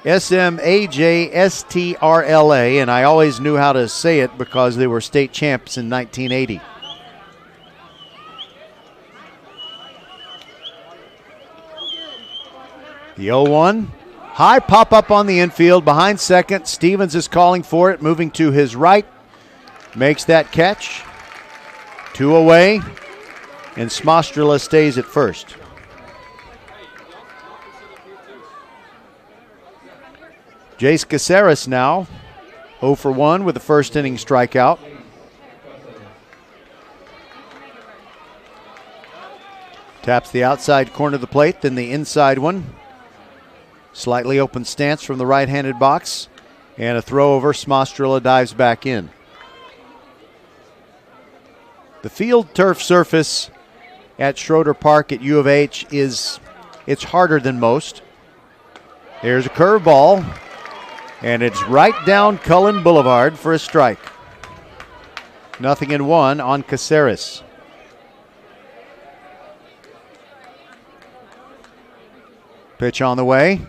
S M A J S T R L A, and I always knew how to say it because they were state champs in 1980. The 0 1. High pop up on the infield behind second. Stevens is calling for it, moving to his right. Makes that catch. Two away, and Smajstrla stays at first. Jace Caceres now 0 for 1 with the first inning strikeout. Taps the outside corner of the plate, then the inside one. Slightly open stance from the right handed box. And a throw over. Smajstrla dives back in. The field turf surface at Schroeder Park at U of H is it's harder than most. There's a curveball and it's right down Cullen Boulevard for a strike. Nothing in one on Caceres. Pitch on the way.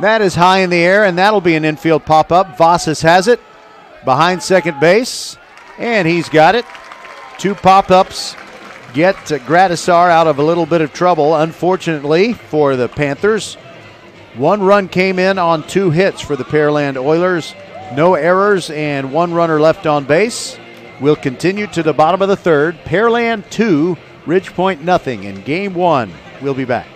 That is high in the air, and that'll be an infield pop up. Vasas has it behind second base, and he's got it. Two pop ups get Gradisar out of a little bit of trouble, unfortunately, for the Panthers. One run came in on two hits for the Pearland Oilers. No errors and one runner left on base. We'll continue to the bottom of the third. Pearland 2, Ridgepoint nothing in game one. We'll be back.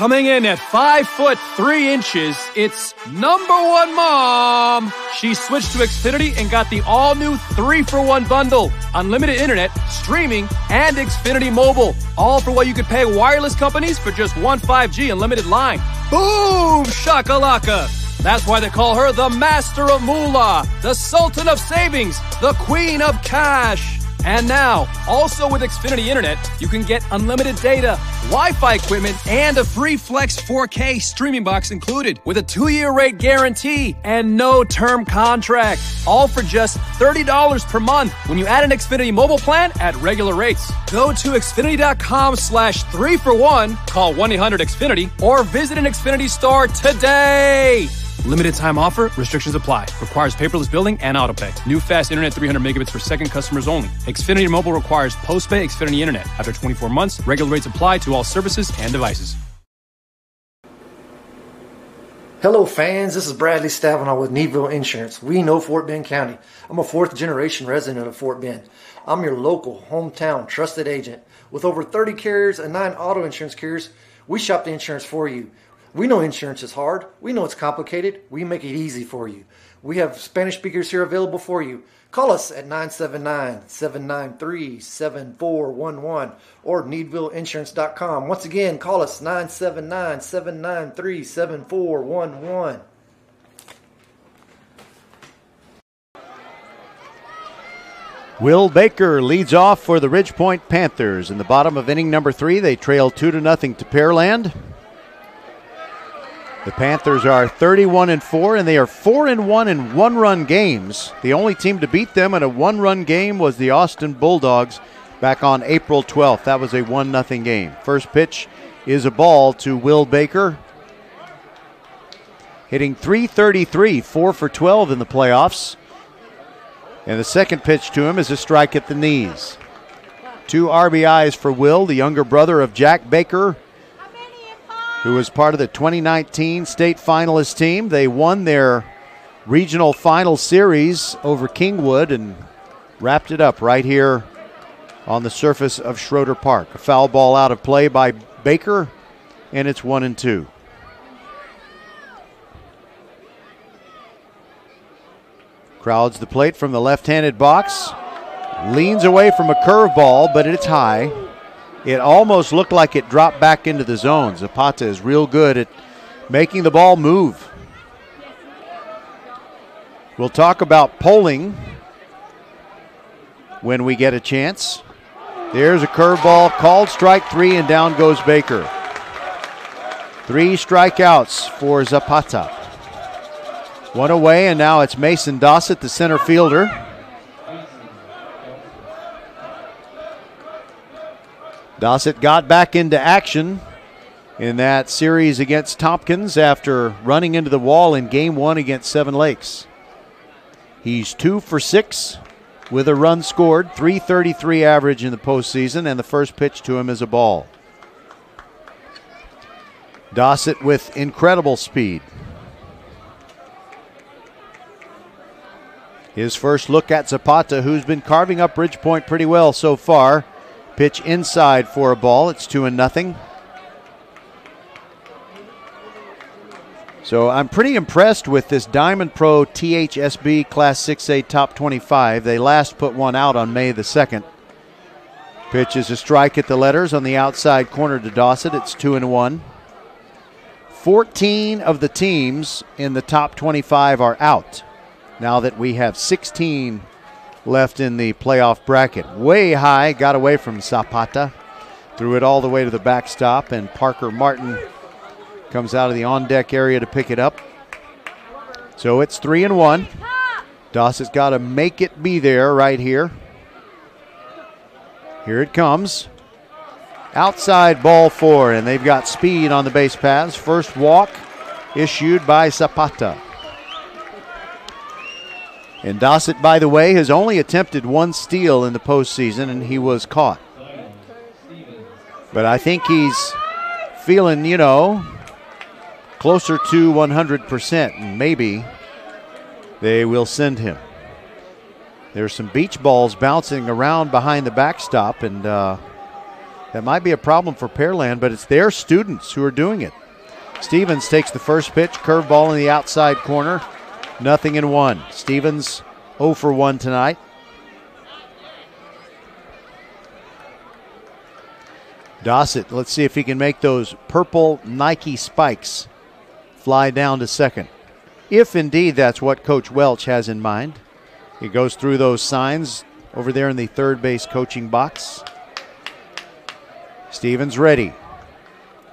Coming in at five foot three inches, it's number one mom. She switched to Xfinity and got the all new three for one bundle. Unlimited internet, streaming, and Xfinity mobile. All for what you could pay wireless companies for just one 5G unlimited line. Boom! Shakalaka! That's why they call her the Master of Moolah, the Sultan of Savings, the Queen of Cash. And now, also with Xfinity Internet, you can get unlimited data, Wi Fi equipment, and a free Flex 4K streaming box included with a two year rate guarantee and no term contract. All for just $30 per month when you add an Xfinity mobile plan at regular rates. Go to Xfinity.com slash three for one, call 1 800 Xfinity, or visit an Xfinity store today. Limited time offer, restrictions apply. Requires paperless billing and autopay. New fast internet 300 megabits per second customers only. Xfinity Mobile requires post-pay Xfinity internet. After 24 months, regular rates apply to all services and devices. Hello, fans. This is Bradley Stabenow with Needville Insurance. We know Fort Bend County. I'm a fourth generation resident of Fort Bend. I'm your local, hometown, trusted agent. With over 30 carriers and nine auto insurance carriers, we shop the insurance for you. We know insurance is hard. We know it's complicated. We make it easy for you. We have Spanish speakers here available for you. Call us at 979 793 7411 or needvilleinsurance.com. Once again, call us 979 793 7411. Will Baker leads off for the Ridgepoint Panthers. In the bottom of inning number three, they trail 2 to nothing to Pearland. The Panthers are 31 and 4 and they are 4 and 1 in one-run games. The only team to beat them in a one-run game was the Austin Bulldogs back on April 12th. That was a 1 0 game. First pitch is a ball to Will Baker. Hitting 333, 4 for 12 in the playoffs. And the second pitch to him is a strike at the knees. Two RBIs for Will, the younger brother of Jack Baker, who was part of the 2019 state finalist team. They won their regional final series over Kingwood and wrapped it up right here on the surface of Schroeder Park. A foul ball out of play by Baker, and it's one and two. Crowds the plate from the left handed box. Leans away from a curveball, but it's high. It almost looked like it dropped back into the zone. Zapata is real good at making the ball move. We'll talk about polling when we get a chance. There's a curveball called strike three, and down goes Baker. Three strikeouts for Zapata. One away, and now it's Mason Dossett, the center fielder. Dossett got back into action in that series against Tompkins after running into the wall in game one against Seven Lakes. He's two for six with a run scored, 333 average in the postseason, and the first pitch to him is a ball. Dossett with incredible speed. His first look at Zapata, who's been carving up Ridgepoint pretty well so far. Pitch inside for a ball. It's two and nothing. So I'm pretty impressed with this Diamond Pro THSB Class 6A Top 25. They last put one out on May the 2nd. Pitch is a strike at the letters on the outside corner to Dossett. It's two and one. 14 of the teams in the top 25 are out now that we have 16 left in the playoff bracket. Way high, got away from Zapata, threw it all the way to the backstop, and Parker Martin comes out of the on deck area to pick it up. So it's three and one. Dossett's got to make it be there right here. Here it comes. Outside ball four, and they've got speed on the base paths. First walk issued by Zapata. And Dossett, by the way, has only attempted one steal in the postseason, and he was caught. But I think he's feeling, you know, closer to 100%, and maybe they will send him. There's some beach balls bouncing around behind the backstop, and uh, that might be a problem for Pearland, but it's their students who are doing it. Stevens takes the first pitch, curveball in the outside corner. Nothing in one. Stevens 0 for 1 tonight. Dossett, let's see if he can make those purple Nike spikes fly down to second. If indeed that's what Coach Welch has in mind, he goes through those signs over there in the third base coaching box. Stevens ready.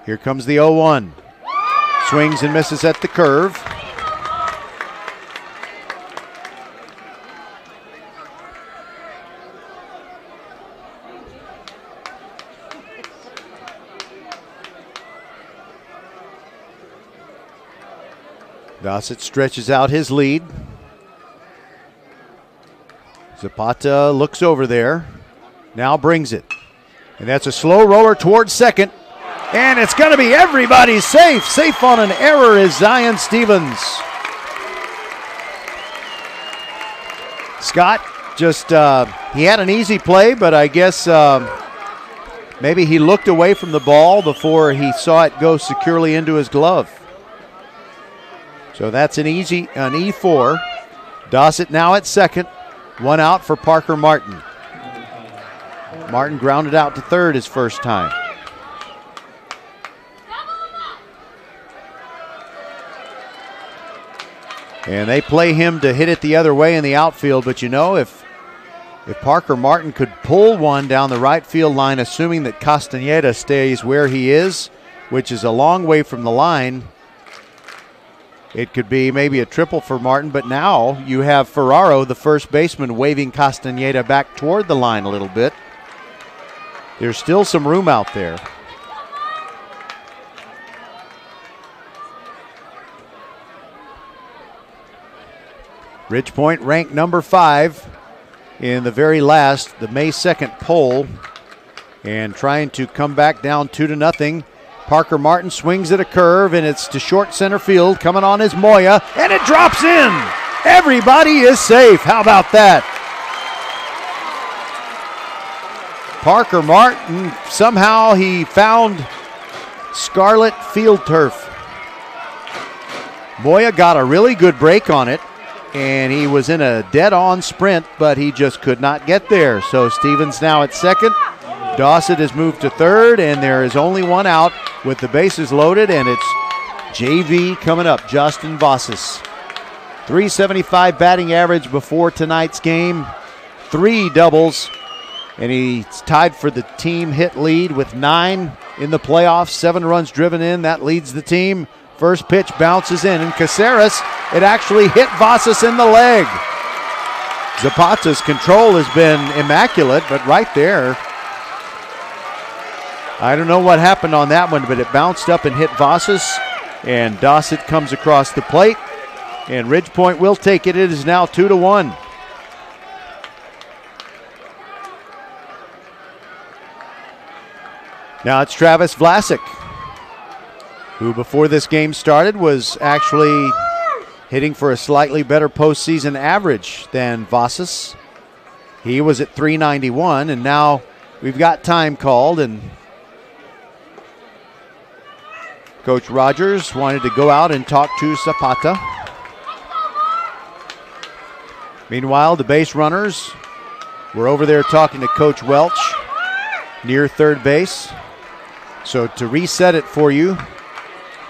Here comes the 0 1. Swings and misses at the curve. Dossett stretches out his lead. Zapata looks over there. Now brings it. And that's a slow roller towards second. And it's going to be everybody safe. Safe on an error is Zion Stevens. Scott just, uh, he had an easy play, but I guess uh, maybe he looked away from the ball before he saw it go securely into his glove. So that's an easy, an E4. Dossett now at second. One out for Parker Martin. Martin grounded out to third his first time. And they play him to hit it the other way in the outfield. But you know, if if Parker Martin could pull one down the right field line, assuming that Castaneda stays where he is, which is a long way from the line, it could be maybe a triple for Martin. But now you have Ferraro, the first baseman, waving Castaneda back toward the line a little bit. There's still some room out there. Ridgepoint ranked number five in the very last, the May 2nd poll, and trying to come back down two to nothing. Parker Martin swings at a curve, and it's to short center field. Coming on is Moya, and it drops in. Everybody is safe. How about that? Parker Martin, somehow he found scarlet field turf. Moya got a really good break on it and he was in a dead on sprint, but he just could not get there. So Stevens now at second. Dossett has moved to third, and there is only one out with the bases loaded, and it's JV coming up, Justin Vasas. 375 batting average before tonight's game, three doubles, and he's tied for the team hit lead with nine in the playoffs, seven runs driven in. That leads the team. First pitch bounces in, and Caceres, it actually hit Vasas in the leg. Zapata's control has been immaculate, but right there, I don't know what happened on that one, but it bounced up and hit Vasas, and Dossett comes across the plate, and Ridgepoint will take it. It is now two to one. Now it's Travis Vlasic who before this game started was actually hitting for a slightly better postseason average than Vasas. He was at 391, and now we've got time called, and Coach Rogers wanted to go out and talk to Zapata. Meanwhile, the base runners were over there talking to Coach Welch near third base. So to reset it for you,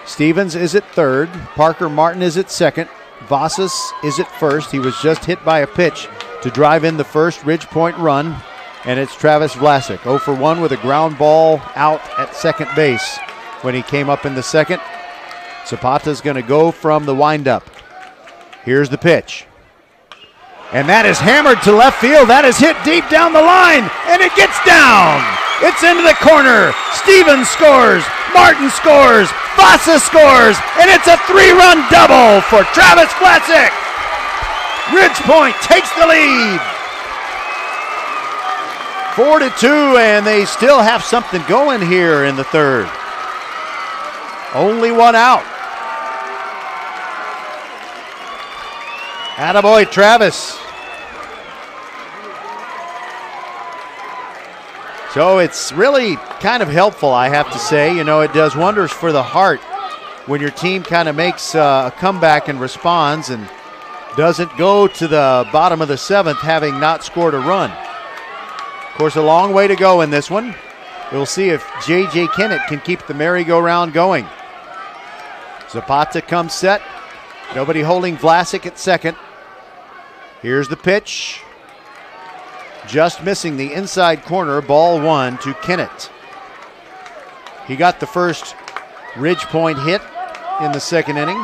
Stevens is at third. Parker Martin is at second. Vasas is at first. He was just hit by a pitch to drive in the first Ridgepoint run. And it's Travis Vlasic, 0 for 1 with a ground ball out at second base when he came up in the second. Zapata's going to go from the windup. Here's the pitch. And that is hammered to left field. That is hit deep down the line, and it gets down. It's into the corner. Stevens scores. Martin scores. Vasas scores. And it's a three run double for Travis Vlasic. Ridgepoint takes the lead. Four to two, and they still have something going here in the third. Only one out. Attaboy, Travis. So it's really kind of helpful, I have to say. You know, it does wonders for the heart when your team kind of makes uh, a comeback and responds and doesn't go to the bottom of the seventh having not scored a run. Of course, a long way to go in this one. We'll see if J.J. Kennett can keep the merry-go-round going. Zapata comes set. Nobody holding Vlasic at second. Here's the pitch. Just missing the inside corner. Ball one to Kennett. He got the first Ridge Point hit in the second inning.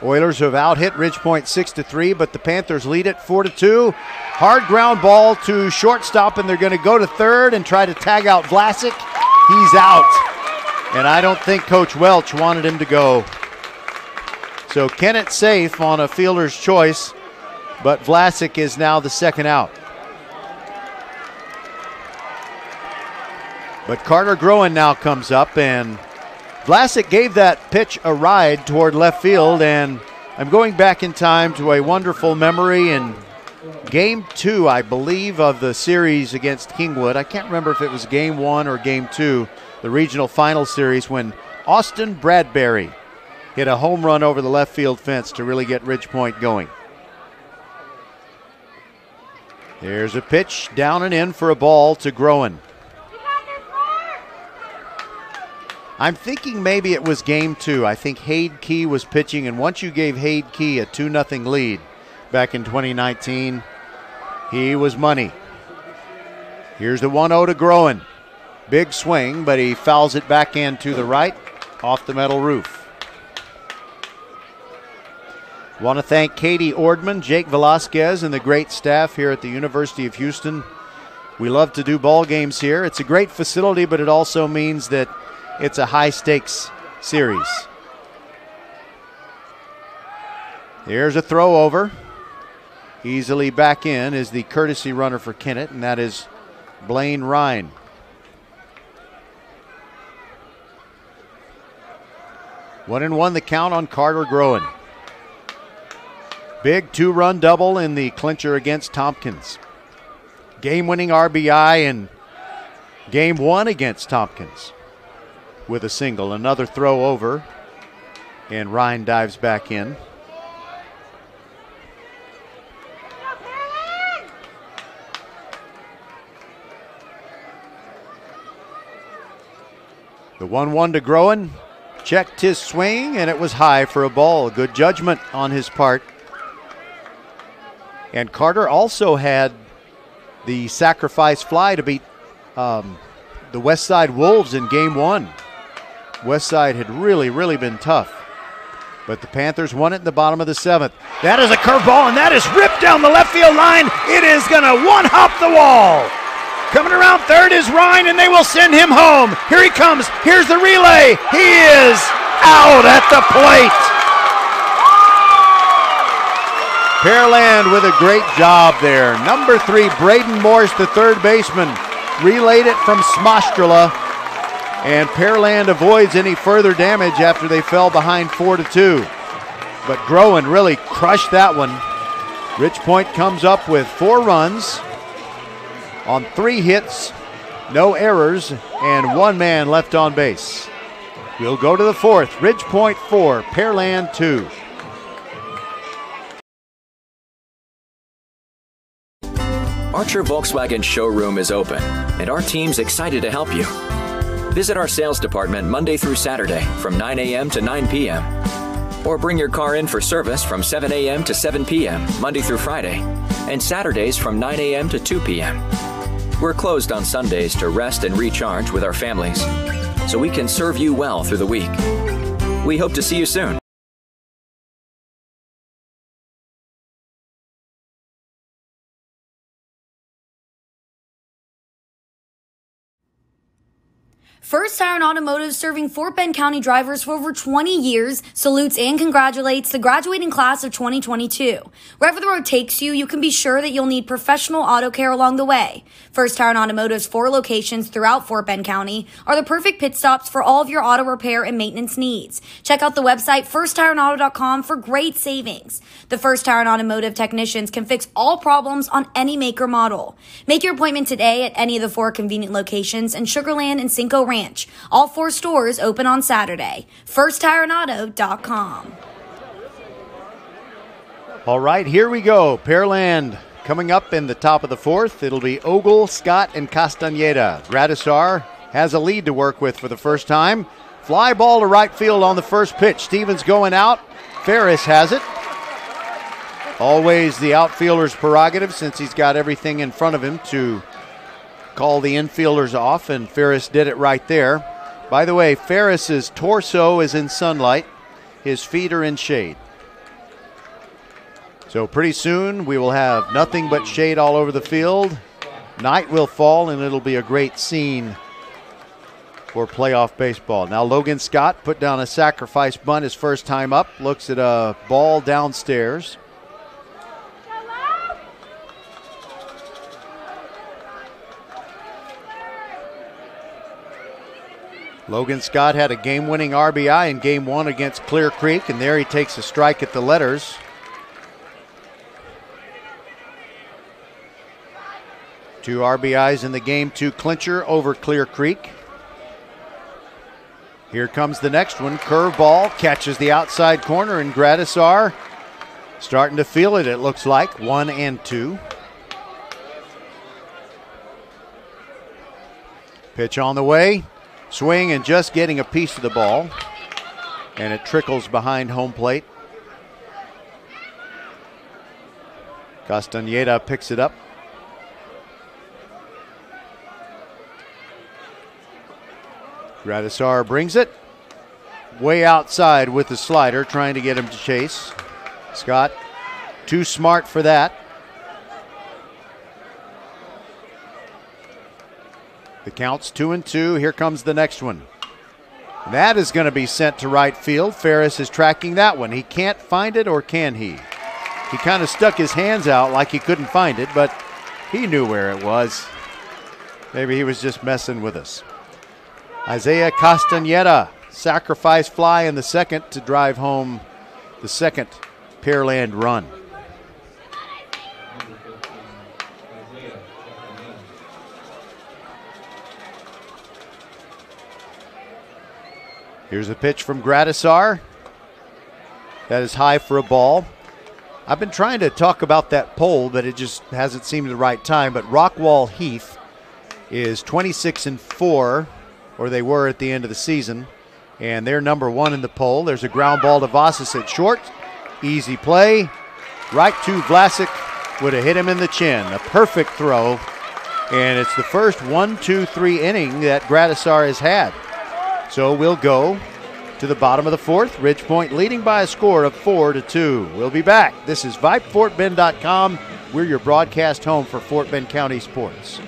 Oilers have out hit Ridge Point six to three, but the Panthers lead it four to two. Hard ground ball to shortstop, and they're going to go to third and try to tag out Vlasic. He's out, and I don't think Coach Welch wanted him to go. So Kennett safe on a fielder's choice, but Vlasic is now the second out. But Carter Groen now comes up, and Vlasic gave that pitch a ride toward left field. And I'm going back in time to a wonderful memory in game two, I believe, of the series against Kingwood. I can't remember if it was game one or game two, the regional final series, when Austin Bradbury hit a home run over the left field fence to really get Ridge Point going. There's a pitch down and in for a ball to Groen. I'm thinking maybe it was game two. I think Hade Key was pitching, and once you gave Hade Key a 2 0 lead back in 2019, he was money. Here's the 1 0 to Groen. Big swing, but he fouls it back in to the right off the metal roof. Want to thank Katie Ordman, Jake Velasquez, and the great staff here at the University of Houston. We love to do ball games here. It's a great facility, but it also means that it's a high stakes series. Here's a throw over. Easily back in is the courtesy runner for Kennett, and that is Blaine Ryan. One and one the count on Carter Groen. Big two run double in the clincher against Tompkins. Game winning RBI in game one against Tompkins with a single. Another throw over, and Ryan dives back in. The 1 1 to Groen checked his swing, and it was high for a ball. Good judgment on his part. And Carter also had the sacrifice fly to beat um, the West Side Wolves in game one. West Side had really, really been tough. But the Panthers won it in the bottom of the seventh. That is a curveball, and that is ripped down the left field line. It is going to one hop the wall. Coming around third is Ryan, and they will send him home. Here he comes. Here's the relay. He is out at the plate. Pearland with a great job there. Number three, Braden Morse, the third baseman, relayed it from Smajstrla and Pearland avoids any further damage after they fell behind 4 to 2. But Groen really crushed that one. Ridge Point comes up with four runs on three hits, no errors, and one man left on base. We'll go to the fourth. Ridge Point 4, Pearland 2. Archer Volkswagen showroom is open, and our team's excited to help you. Visit our sales department Monday through Saturday from 9 a.m. to 9 p.m. Or bring your car in for service from 7 a.m. to 7 p.m. Monday through Friday, and Saturdays from 9 a.m. to 2 p.m. We're closed on Sundays to rest and recharge with our families, so we can serve you well through the week. We hope to see you soon. First Tire and Automotive, serving Fort Bend County drivers for over 20 years, salutes and congratulates the graduating class of 2022. Wherever the road takes you, you can be sure that you'll need professional auto care along the way. First Tire and Automotive's four locations throughout Fort Bend County are the perfect pit stops for all of your auto repair and maintenance needs. Check out the website firsttireandauto.com for great savings. The First Tire and Automotive technicians can fix all problems on any maker model. Make your appointment today at any of the four convenient locations in Sugarland and Cinco Ranch. All four stores open on Saturday. FirstTireAndAuto.com. All right, here we go. Pearland coming up in the top of the fourth. It'll be Ogle, Scott, and Castaneda. Gradisar has a lead to work with for the first time. Fly ball to right field on the first pitch. Stevens going out. Ferris has it. Always the outfielder's prerogative since he's got everything in front of him to call the infielders off, and Ferris did it right there. By the way, Ferris's torso is in sunlight, his feet are in shade. So pretty soon we will have nothing but shade all over the field. Night will fall, and it'll be a great scene for playoff baseball. Now Logan Scott put down a sacrifice bunt his first time up, looks at a ball downstairs. Logan Scott had a game winning RBI in game one against Clear Creek, and there he takes a strike at the letters. Two RBIs in the game two clincher over Clear Creek. Here comes the next one. Curveball catches the outside corner, and Gradisar starting to feel it, it looks like. One and two. Pitch on the way. Swing and just getting a piece of the ball. And it trickles behind home plate. Castaneda picks it up. Gradisar brings it way outside with the slider, trying to get him to chase. Scott, too smart for that. The count's two and two. Here comes the next one. That is going to be sent to right field. Ferris is tracking that one. He can't find it, or can he? He kind of stuck his hands out like he couldn't find it, but he knew where it was. Maybe he was just messing with us. Isaiah Castaneda, sacrifice fly in the second to drive home the second Pearland run. Here's a pitch from Gradisar. That is high for a ball. I've been trying to talk about that poll, but it just hasn't seemed the right time. But Rockwall Heath is 26 and 4, or they were at the end of the season, and they're number one in the poll. There's a ground ball to Vasas at short. Easy play. Right to Vlasic would have hit him in the chin. A perfect throw. And it's the first one, two, three inning that Gradisar has had. So we'll go to the bottom of the fourth. Ridge Point leading by a score of four to two. We'll be back. This is VypeFortBend.com. We're your broadcast home for Fort Bend County sports.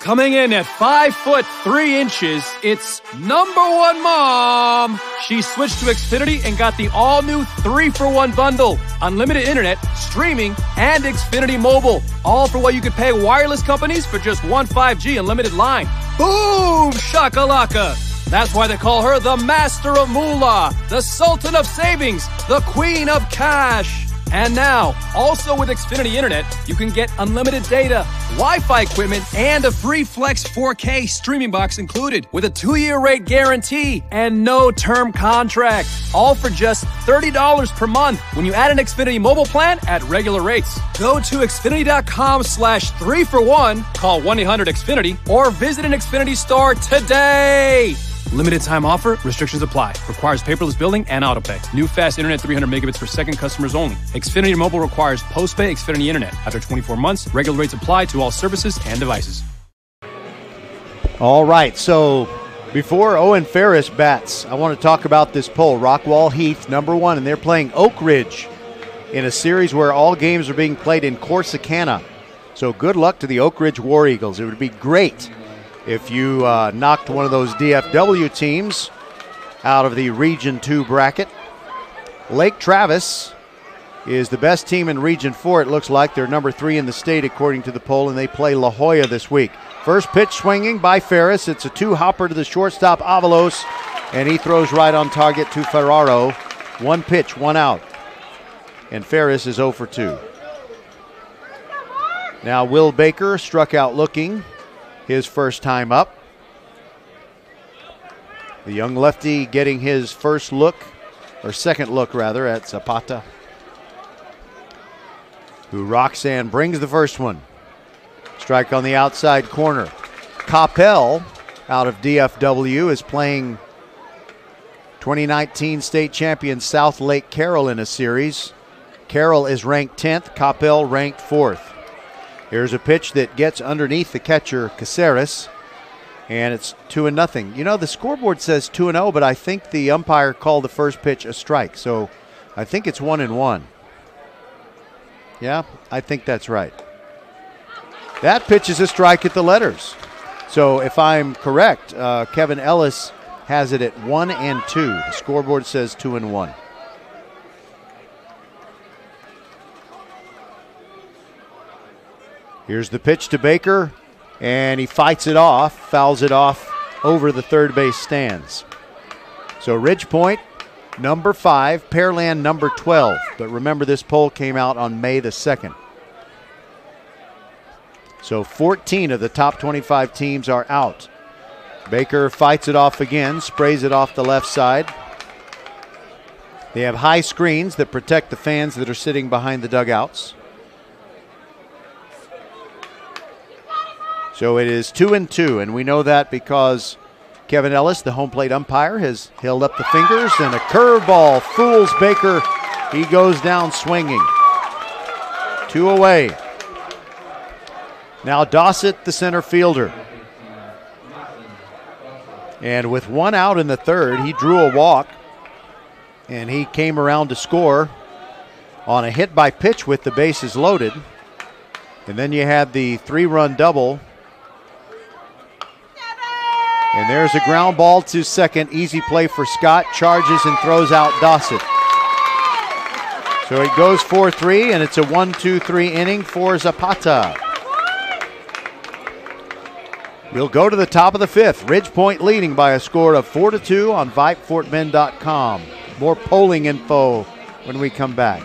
Coming in at five foot three inches, it's number one mom. She switched to Xfinity and got the all new three for one bundle. Unlimited internet, streaming, and Xfinity mobile. All for what you could pay wireless companies for just one 5G unlimited line. Boom! Shakalaka! That's why they call her the Master of Moolah, the Sultan of Savings, the Queen of Cash. And now, also with Xfinity Internet, you can get unlimited data, Wi Fi equipment, and a free Flex 4K streaming box included with a two year rate guarantee and no term contract. All for just $30 per month when you add an Xfinity mobile plan at regular rates. Go to Xfinity.com slash three for one, call 1 800 Xfinity, or visit an Xfinity store today. Limited time offer. Restrictions apply. Requires paperless billing and autopay. New fast internet 300 megabits per second customers only. Xfinity Mobile requires postpay Xfinity Internet. After 24 months, regular rates apply to all services and devices. All right, so before Owen Ferris bats, I want to talk about this poll. Rockwall Heath, number one, and they're playing Oak Ridge in a series where all games are being played in Corsicana. So good luck to the Oak Ridge War Eagles. It would be great if you uh, knocked one of those DFW teams out of the Region 2 bracket. Lake Travis is the best team in Region 4, it looks like. They're number three in the state, according to the poll, and they play La Joya this week. First pitch swinging by Ferris. It's a two hopper to the shortstop, Avalos, and he throws right on target to Ferraro. One pitch, one out. And Ferris is 0 for 2. Now, Will Baker struck out looking his first time up. The young lefty getting his first look, or second look rather, at Zapata. Who Roxanne brings the first one. Strike on the outside corner. Coppell out of DFW is playing 2019 state champion Southlake Carroll in a series. Carroll is ranked 10th, Coppell ranked 4th. Here's a pitch that gets underneath the catcher Caceres, and it's 2 and nothing. You know, the scoreboard says 2 and 0, but I think the umpire called the first pitch a strike, so I think it's 1 and 1. Yeah, I think that's right. That pitch is a strike at the letters. So if I'm correct, uh, Kevin Ellis has it at one and two. The scoreboard says two and one. Here's the pitch to Baker, and he fights it off, fouls it off over the third base stands. So Ridge Point, number five, Pearland, number 12. But remember, this poll came out on May the 2nd. So 14 of the top 25 teams are out. Baker fights it off again, sprays it off the left side. They have high screens that protect the fans that are sitting behind the dugouts. So it is two and two, and we know that because Kevin Ellis, the home plate umpire, has held up the fingers, and a curveball fools Baker. He goes down swinging. Two away. Now Dossett, the center fielder. And with one out in the third, he drew a walk and he came around to score on a hit by pitch with the bases loaded. And then you had the three run double. And there's a ground ball to second. Easy play for Scott. Charges and throws out Dossett. So it goes 4 3, and it's a 1 2 3 inning for Zapata. We'll go to the top of the fifth. Ridge Point leading by a score of 4 to 2 on VypeFortBend.com. More polling info when we come back.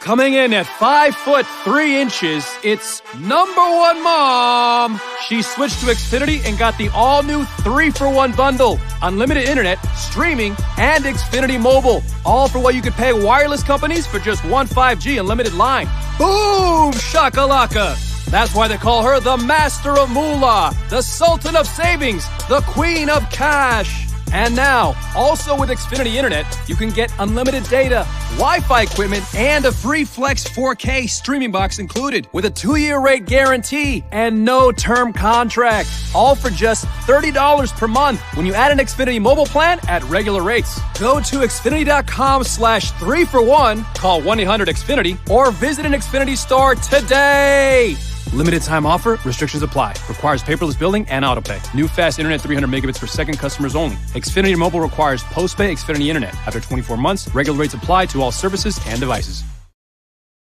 Coming in at five foot three inches, it's number one mom. She switched to Xfinity and got the all new three for one bundle unlimited internet, streaming, and Xfinity mobile. All for what you could pay wireless companies for just one 5G unlimited line. Boom! Shakalaka! That's why they call her the Master of Moolah, the Sultan of Savings, the Queen of Cash. And now, also with Xfinity Internet, you can get unlimited data, Wi Fi equipment, and a free Flex 4K streaming box included with a two year rate guarantee and no term contract. All for just $30 per month when you add an Xfinity mobile plan at regular rates. Go to Xfinity.com slash three for one, call 1 800 Xfinity, or visit an Xfinity store today. Limited time offer, restrictions apply. Requires paperless billing and autopay. New fast internet 300 megabits per second customers only. Xfinity Mobile requires postpay Xfinity Internet. After 24 months, regular rates apply to all services and devices.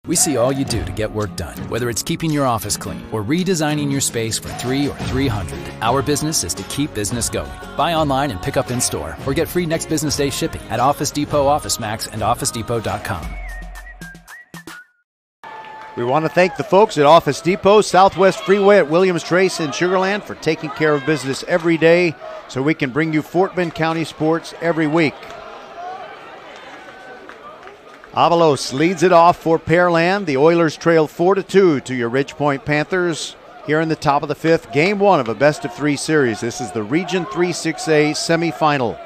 We see all you do to get work done, whether it's keeping your office clean or redesigning your space for 3 or 300. Our business is to keep business going. Buy online and pick up in store or get free next business day shipping at Office Depot, Office Max, and OfficeDepot.com. We want to thank the folks at Office Depot, Southwest Freeway at Williams Trace in Sugarland for taking care of business every day so we can bring you Fort Bend County sports every week. Avalos leads it off for Pearland. The Oilers trail 4 to 2 to your Ridgepoint Panthers here in the top of the fifth. Game one of a best of three series. This is the Region 3 6A semifinal.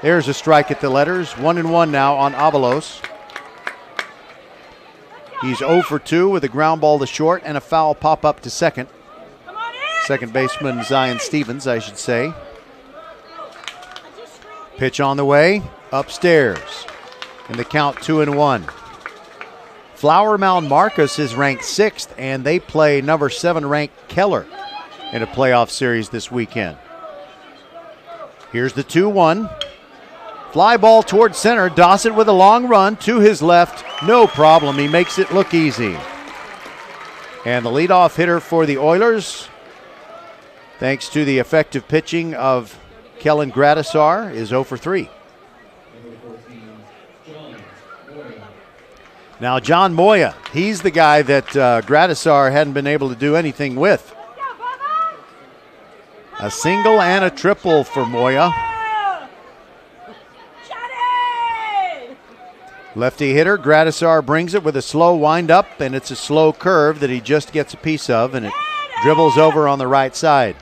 There's a strike at the letters. One and one now on Avalos. He's 0 for 2 with a ground ball to short and a foul pop up to second. Second baseman Zion Stevens, I should say. Pitch on the way, upstairs. And the count 2 and 1. Flower Mound Marcus is ranked sixth, and they play number seven ranked Keller in a playoff series this weekend. Here's the 2 1. Fly ball towards center. Dossett with a long run to his left. No problem. He makes it look easy. And the leadoff hitter for the Oilers, thanks to the effective pitching of Kellen Gradisar, is 0 for 3. Now, John Moya, he's the guy that uh, Gradisar hadn't been able to do anything with. A single and a triple for Moya. Lefty hitter, Gradisar brings it with a slow windup, and it's a slow curve that he just gets a piece of, and it dribbles over on the right side.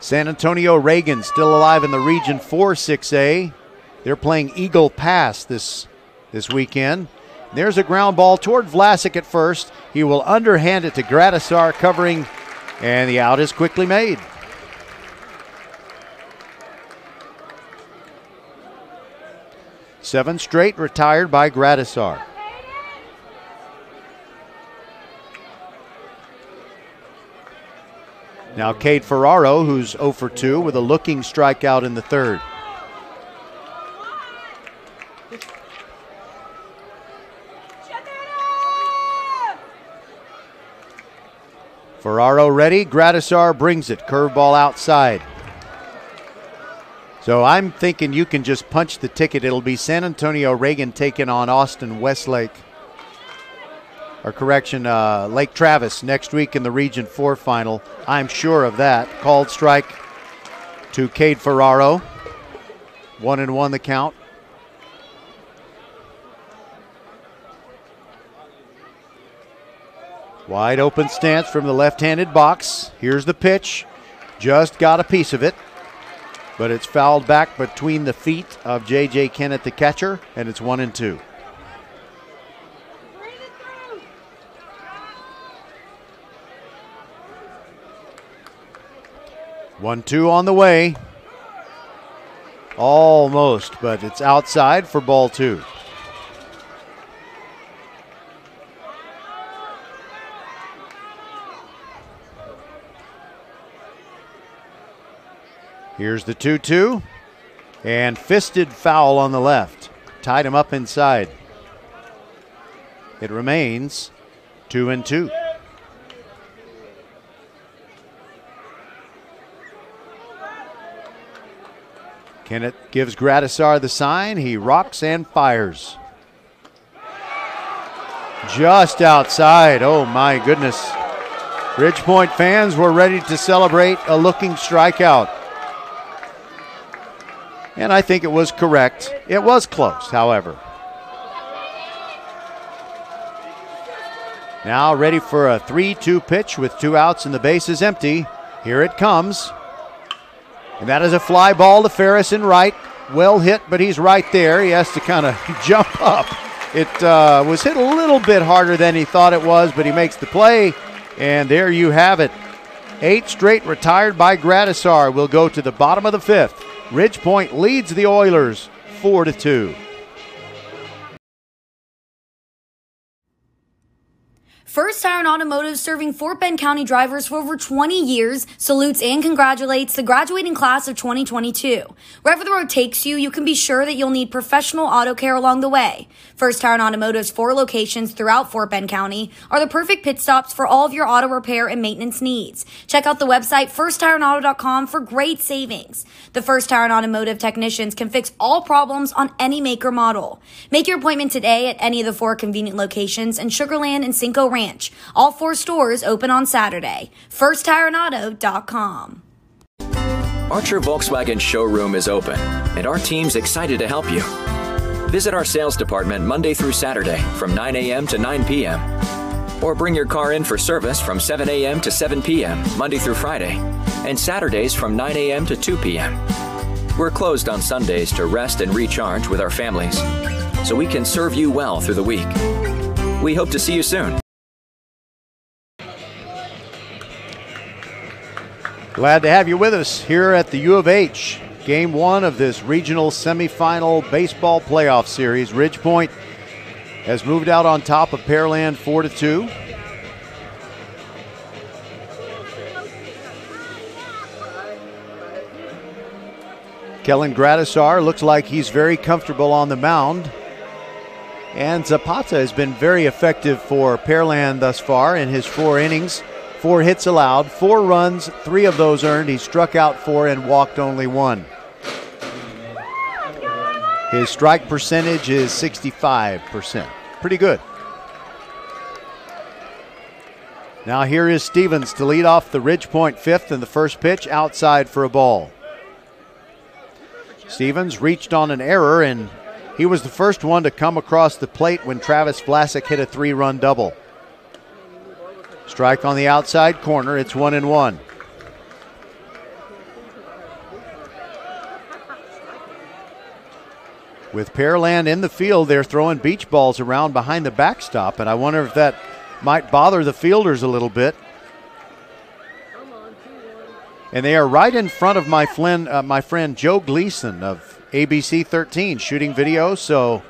San Antonio Reagan still alive in the Region 4 6A. They're playing Eagle Pass this this weekend. There's a ground ball toward Vlasic at first. He will underhand it to Gradisar covering, and the out is quickly made. Seven straight retired by Gradisar. Now Cade Ferraro, who's 0 for 2 with a looking strikeout in the third. Ferraro ready. Gradisar brings it. Curveball outside. So I'm thinking you can just punch the ticket. It'll be San Antonio Reagan taking on Austin Westlake. Or correction, uh, Lake Travis next week in the Region 4 final. I'm sure of that. Called strike to Cade Ferraro. One and one the count. Wide open stance from the left handed box. Here's the pitch. Just got a piece of it but it's fouled back between the feet of J.J. Kennett, the catcher, and it's one and two. One two on the way. Almost, but it's outside for ball two. Here's the 2 2. And fisted foul on the left. Tied him up inside. It remains 2 and 2. Kennett gives Gradisar the sign. He rocks and fires. Just outside. Oh my goodness. Ridgepoint fans were ready to celebrate a looking strikeout and I think it was correct. It was close, however. Now ready for a 3 2 pitch with two outs and the bases empty. Here it comes. And that is a fly ball to Ferris in right. Well hit, but he's right there. He has to kind of [LAUGHS] jump up. It uh, was hit a little bit harder than he thought it was, but he makes the play. And there you have it. Eight straight retired by Gradisar will go to the bottom of the fifth. Ridgepoint leads the Oilers 4 to 2. First Tire and Automotive, serving Fort Bend County drivers for over 20 years, salutes and congratulates the graduating class of 2022. Wherever the road takes you, you can be sure that you'll need professional auto care along the way. First Tire and Automotive's four locations throughout Fort Bend County are the perfect pit stops for all of your auto repair and maintenance needs. Check out the website firsttireandauto.com for great savings. The First Tire and Automotive technicians can fix all problems on any maker model. Make your appointment today at any of the four convenient locations in Sugarland and Cinco Ranch All four stores open on Saturday. FirstTireAndAuto.com. Archer Volkswagen showroom is open, and our team's excited to help you. Visit our sales department Monday through Saturday from 9 a.m. to 9 p.m. Or bring your car in for service from 7 a.m. to 7 p.m. Monday through Friday, and Saturdays from 9 a.m. to 2 p.m. We're closed on Sundays to rest and recharge with our families, so we can serve you well through the week. We hope to see you soon. Glad to have you with us here at the U of H. Game one of this regional semifinal baseball playoff series. Ridgepoint has moved out on top of Pearland 4 to 2. Kellen Gradisar looks like he's very comfortable on the mound. And Zapata has been very effective for Pearland thus far in his four innings. Four hits allowed, four runs, three of those earned. He struck out four and walked only one. His strike percentage is 65%. Pretty good. Now here is Stevens to lead off the Ridge fifth and the first pitch outside for a ball. Stevens reached on an error, and he was the first one to come across the plate when Travis Vlasic hit a three run double. Strike on the outside corner. It's one and one. With Pearland in the field, they're throwing beach balls around behind the backstop, and I wonder if that might bother the fielders a little bit. And they are right in front of my, Flynn, uh, my friend Joe Gleason of ABC 13 shooting video. So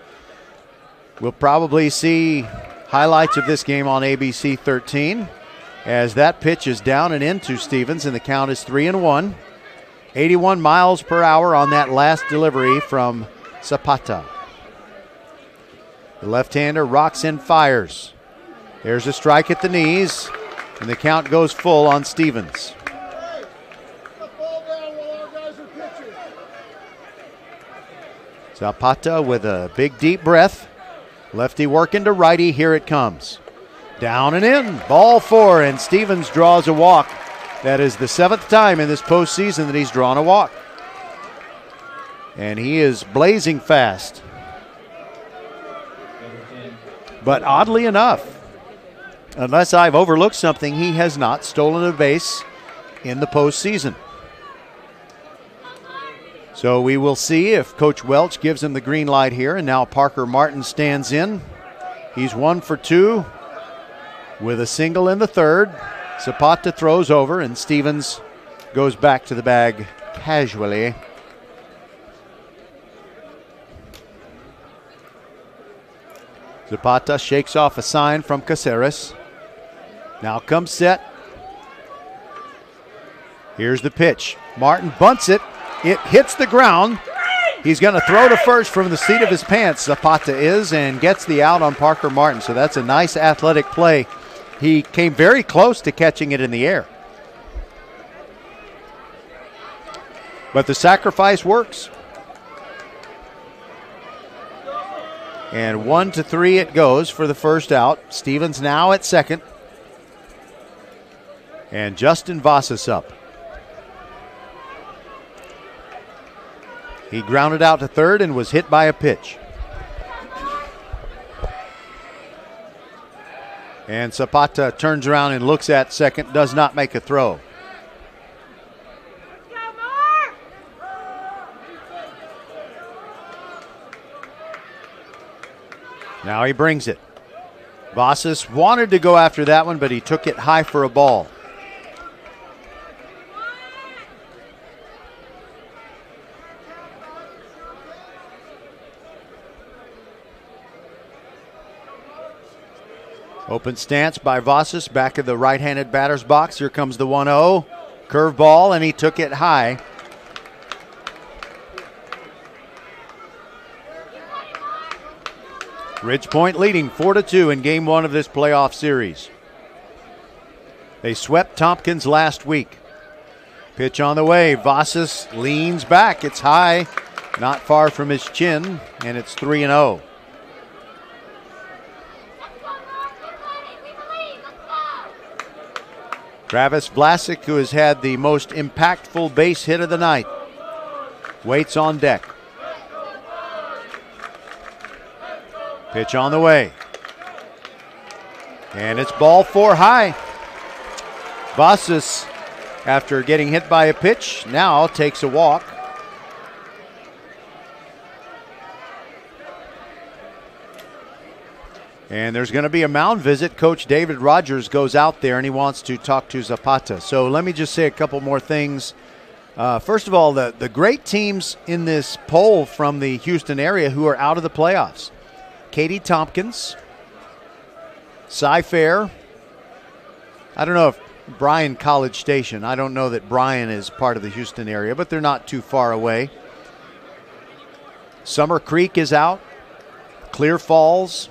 we'll probably see highlights of this game on ABC 13 as that pitch is down and into Stevens, and the count is three and one. 81 miles per hour on that last delivery from Zapata. The left hander rocks and fires. There's a strike at the knees, and the count goes full on Stevens. Zapata with a big deep breath. Lefty working to righty. Here it comes. Down and in. Ball four, and Stevens draws a walk. That is the seventh time in this postseason that he's drawn a walk. And he is blazing fast. But oddly enough, unless I've overlooked something, he has not stolen a base in the postseason. So we will see if Coach Welch gives him the green light here. And now Parker Martin stands in. He's one for two with a single in the third. Zapata throws over, and Stevens goes back to the bag casually. Zapata shakes off a sign from Caceres. Now comes set. Here's the pitch. Martin bunts it. It hits the ground. He's going to throw to first from the seat of his pants, Zapata is, and gets the out on Parker Martin. So that's a nice athletic play. He came very close to catching it in the air. But the sacrifice works. And one to three it goes for the first out. Stevens now at second. And Justin Vasas up. He grounded out to third and was hit by a pitch. And Zapata turns around and looks at second, does not make a throw. Now he brings it. Vasas wanted to go after that one, but he took it high for a ball. Open stance by Vasas back of the right handed batter's box. Here comes the 1 0. Curveball, and he took it high. Ridgepoint leading 4 to 2 in game one of this playoff series. They swept Tompkins last week. Pitch on the way. Vasas leans back. It's high, not far from his chin, and it's 3 and 0. Travis Vlasic, who has had the most impactful base hit of the night, waits on deck. Pitch on the way. And it's ball four high. Vasas, after getting hit by a pitch, now takes a walk. And there's going to be a mound visit. Coach David Rogers goes out there and he wants to talk to Zapata. So let me just say a couple more things. Uh, first of all, the, the great teams in this poll from the Houston area who are out of the playoffs. Katy Tompkins, Cy Fair. I don't know if Bryan College Station. I don't know that Bryan is part of the Houston area, but they're not too far away. Summer Creek is out. Clear Falls,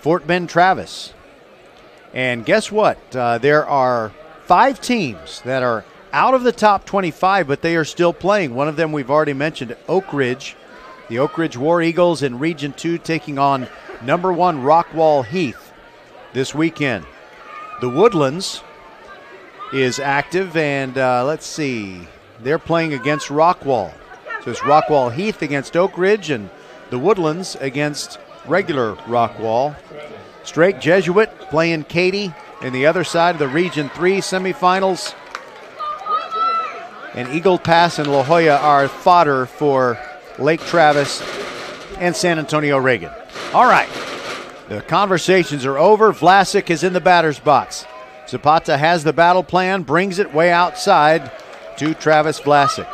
Fort Bend Travis. And guess what? Uh, there are five teams that are out of the top 25, but they are still playing. One of them we've already mentioned, Oak Ridge. The Oak Ridge War Eagles in Region 2 taking on number one Rockwall Heath this weekend. The Woodlands is active, and uh, let's see, they're playing against Rockwall. So it's Rockwall Heath against Oak Ridge and the Woodlands against regular Rockwall. Strake Jesuit playing Katy in the other side of the Region 3 semifinals. And Eagle Pass and La Joya are fodder for Lake Travis and San Antonio Reagan. All right. The conversations are over. Vlasic is in the batter's box. Zapata has the battle plan, brings it way outside to Travis Vlasic.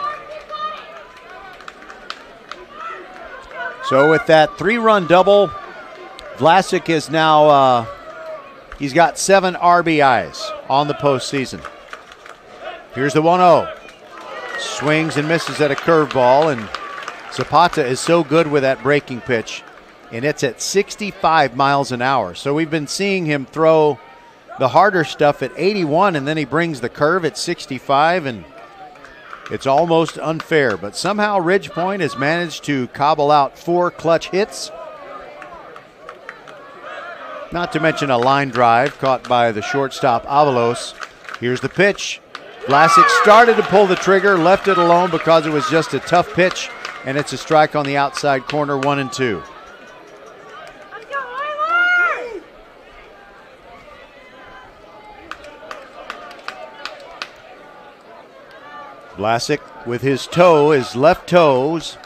So with that three-run double, Vlasic is now uh, he's got seven RBIs on the postseason. Here's the 1-0. Swings and misses at a curveball, and Zapata is so good with that breaking pitch, and it's at 65 miles an hour. So we've been seeing him throw the harder stuff at 81, and then he brings the curve at 65, and it's almost unfair. But somehow Ridge Point has managed to cobble out four clutch hits. Not to mention a line drive caught by the shortstop Avalos. Here's the pitch. Vlasic started to pull the trigger, left it alone because it was just a tough pitch, and it's a strike on the outside corner, one and two. Vlasic with his toe, his left toes,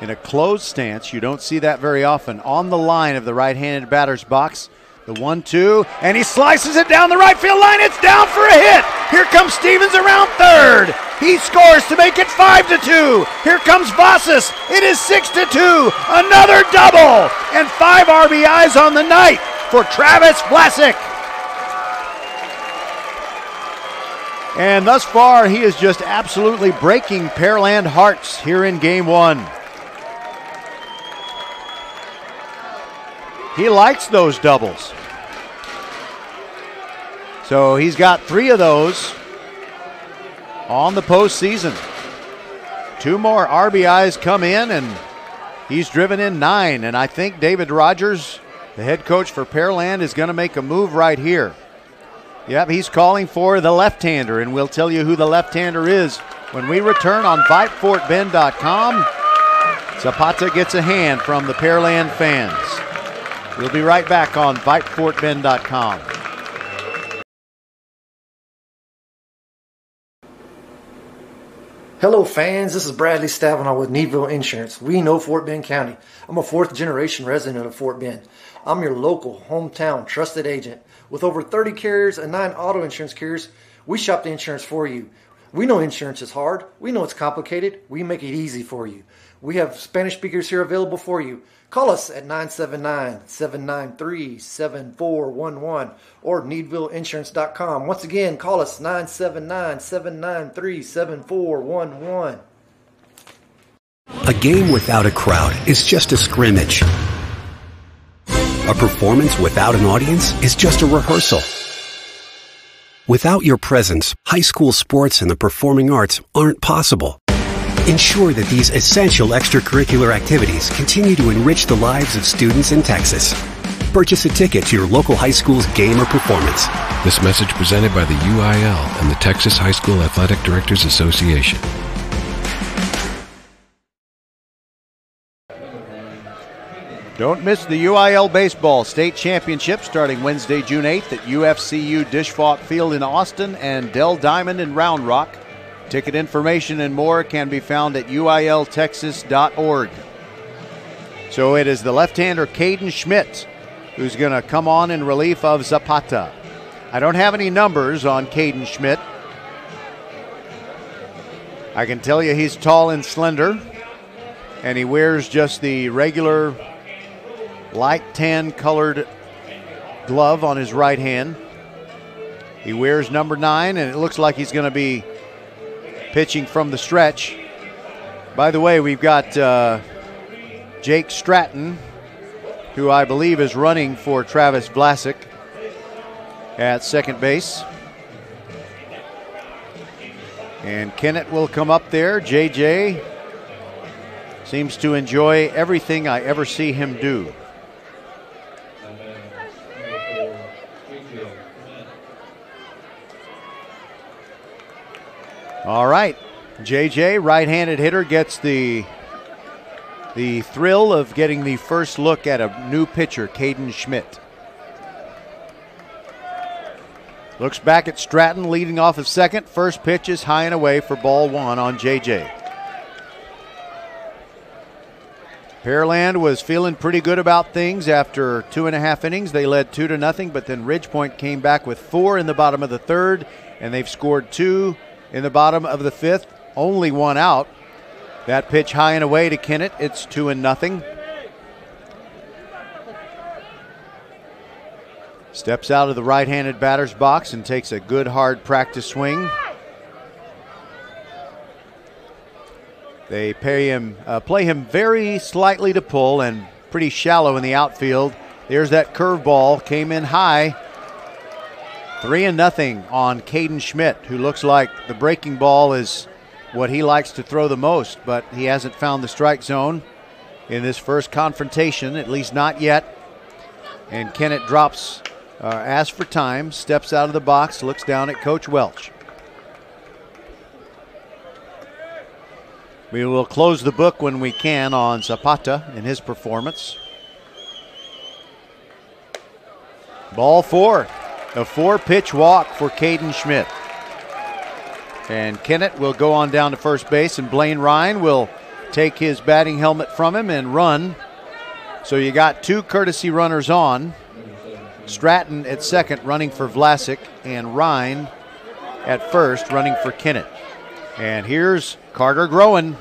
in a closed stance. You don't see that very often. On the line of the right handed batter's box. The one two, and he slices it down the right field line. It's down for a hit. Here comes Stevens around third. He scores to make it five to two. Here comes Vasas. It is six to two. Another double and five RBIs on the night for Travis Vlasic. And thus far, he is just absolutely breaking Pearland hearts here in game one. He likes those doubles. So he's got three of those on the postseason. Two more RBIs come in, and he's driven in nine. And I think David Rogers, the head coach for Pearland, is going to make a move right here. Yep, he's calling for the left hander, and we'll tell you who the left hander is when we return on VypeFortBend.com. Zapata gets a hand from the Pearland fans. We'll be right back on VypeFortBend.com. Hello, fans. This is Bradley Stavinoha with Needville Insurance. We know Fort Bend County. I'm a fourth generation resident of Fort Bend. I'm your local, hometown, trusted agent. With over 30 carriers and nine auto insurance carriers, we shop the insurance for you. We know insurance is hard. We know it's complicated. We make it easy for you. We have Spanish speakers here available for you. Call us at 979-793-7411 or needvilleinsurance.com. Once again, call us 979-793-7411. A game without a crowd is just a scrimmage. A performance without an audience is just a rehearsal. Without your presence, high school sports and the performing arts aren't possible. Ensure that these essential extracurricular activities continue to enrich the lives of students in Texas. Purchase a ticket to your local high school's game or performance. This message presented by the UIL and the Texas High School Athletic Directors Association. Don't miss the UIL Baseball State Championship starting Wednesday, June 8th at UFCU Disch-Falk Field in Austin and Dell Diamond in Round Rock. Ticket information and more can be found at uiltexas.org. So it is the left hander Caden Schmidt who's going to come on in relief of Zapata. I don't have any numbers on Caden Schmidt. I can tell you he's tall and slender, and he wears just the regular light tan colored glove on his right hand. He wears number nine, and it looks like he's going to be pitching from the stretch. By the way, we've got uh, Jake Stratton, who I believe is running for Travis Vlasic at second base. And Kennett will come up there. JJ seems to enjoy everything I ever see him do. All right. JJ, right-handed hitter, gets the the thrill of getting the first look at a new pitcher, Caden Schmidt. Looks back at Stratton leading off of second. First pitch is high and away for ball one on JJ. Pearland was feeling pretty good about things after two and a half innings. They led two to nothing, but then Ridgepoint came back with four in the bottom of the third, and they've scored two in the bottom of the fifth. Only one out. That pitch high and away to Kennett. It's two and nothing. Steps out of the right handed batter's box and takes a good hard practice swing. They pay him, uh, play him very slightly to pull and pretty shallow in the outfield. There's that curveball, came in high. Three and nothing on Caden Schmidt, who looks like the breaking ball is what he likes to throw the most, but he hasn't found the strike zone in this first confrontation, at least not yet. And Kennett drops uh, asks for time, steps out of the box, looks down at Coach Welch. We will close the book when we can on Zapata and his performance. Ball four. A four pitch walk for Caden Schmidt. And Kennett will go on down to first base, and Blaine Ryan will take his batting helmet from him and run. So you got two courtesy runners on. Stratton at second, running for Vlasic, and Ryan at first, running for Kennett. And here's Carter Groen.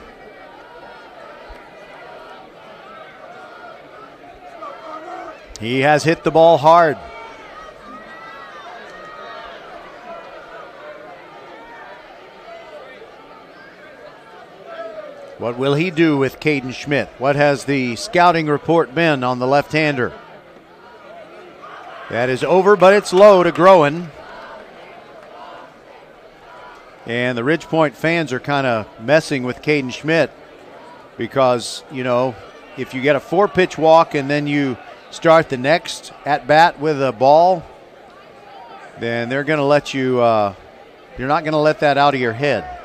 He has hit the ball hard. What will he do with Caden Schmidt? What has the scouting report been on the left hander? That is over, but it's low to Groen. And the Ridgepoint fans are kind of messing with Caden Schmidt because, you know, if you get a four pitch walk and then you start the next at bat with a ball, then they're going to let you, uh, you're not going to let that out of your head.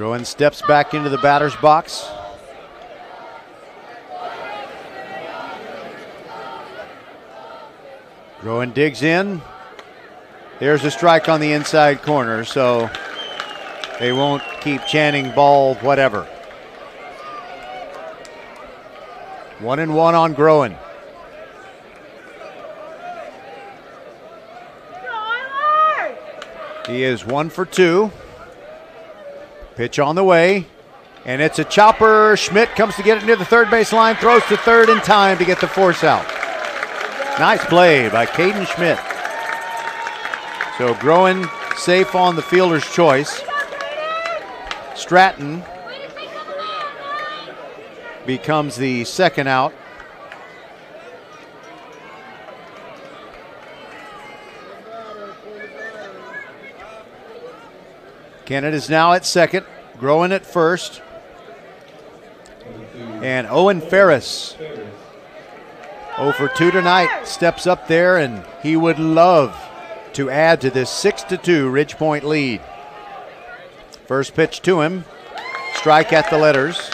Groen steps back into the batter's box. Groen digs in. There's a strike on the inside corner, so they won't keep chanting ball, whatever. One and one on Groen. He is one for two. Pitch on the way. And it's a chopper. Schmidt comes to get it near the third base line, throws to third in time to get the force out. Nice play by Caden Schmidt. So Groen safe on the fielder's choice. Stratton becomes the second out. Kennett is now at second, Groen at first. And Owen Ferris, 0 for 2 tonight, steps up there and he would love to add to this 6 to 2 Ridgepoint lead. First pitch to him, strike at the letters.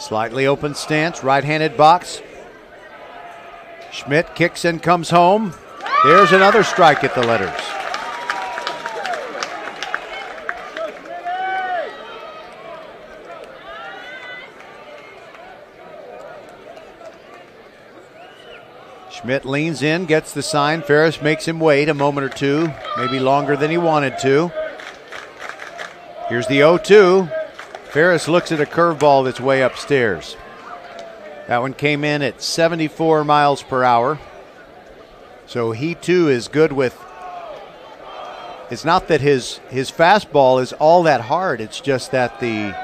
Slightly open stance, right handed box. Schmidt kicks and comes home. There's another strike at the letters. Schmidt leans in, gets the sign. Ferris makes him wait a moment or two, maybe longer than he wanted to. Here's the 0 2. Ferris looks at a curveball that's way upstairs. That one came in at 74 miles per hour. So he too is good with. It's not that his his fastball is all that hard. It's just that the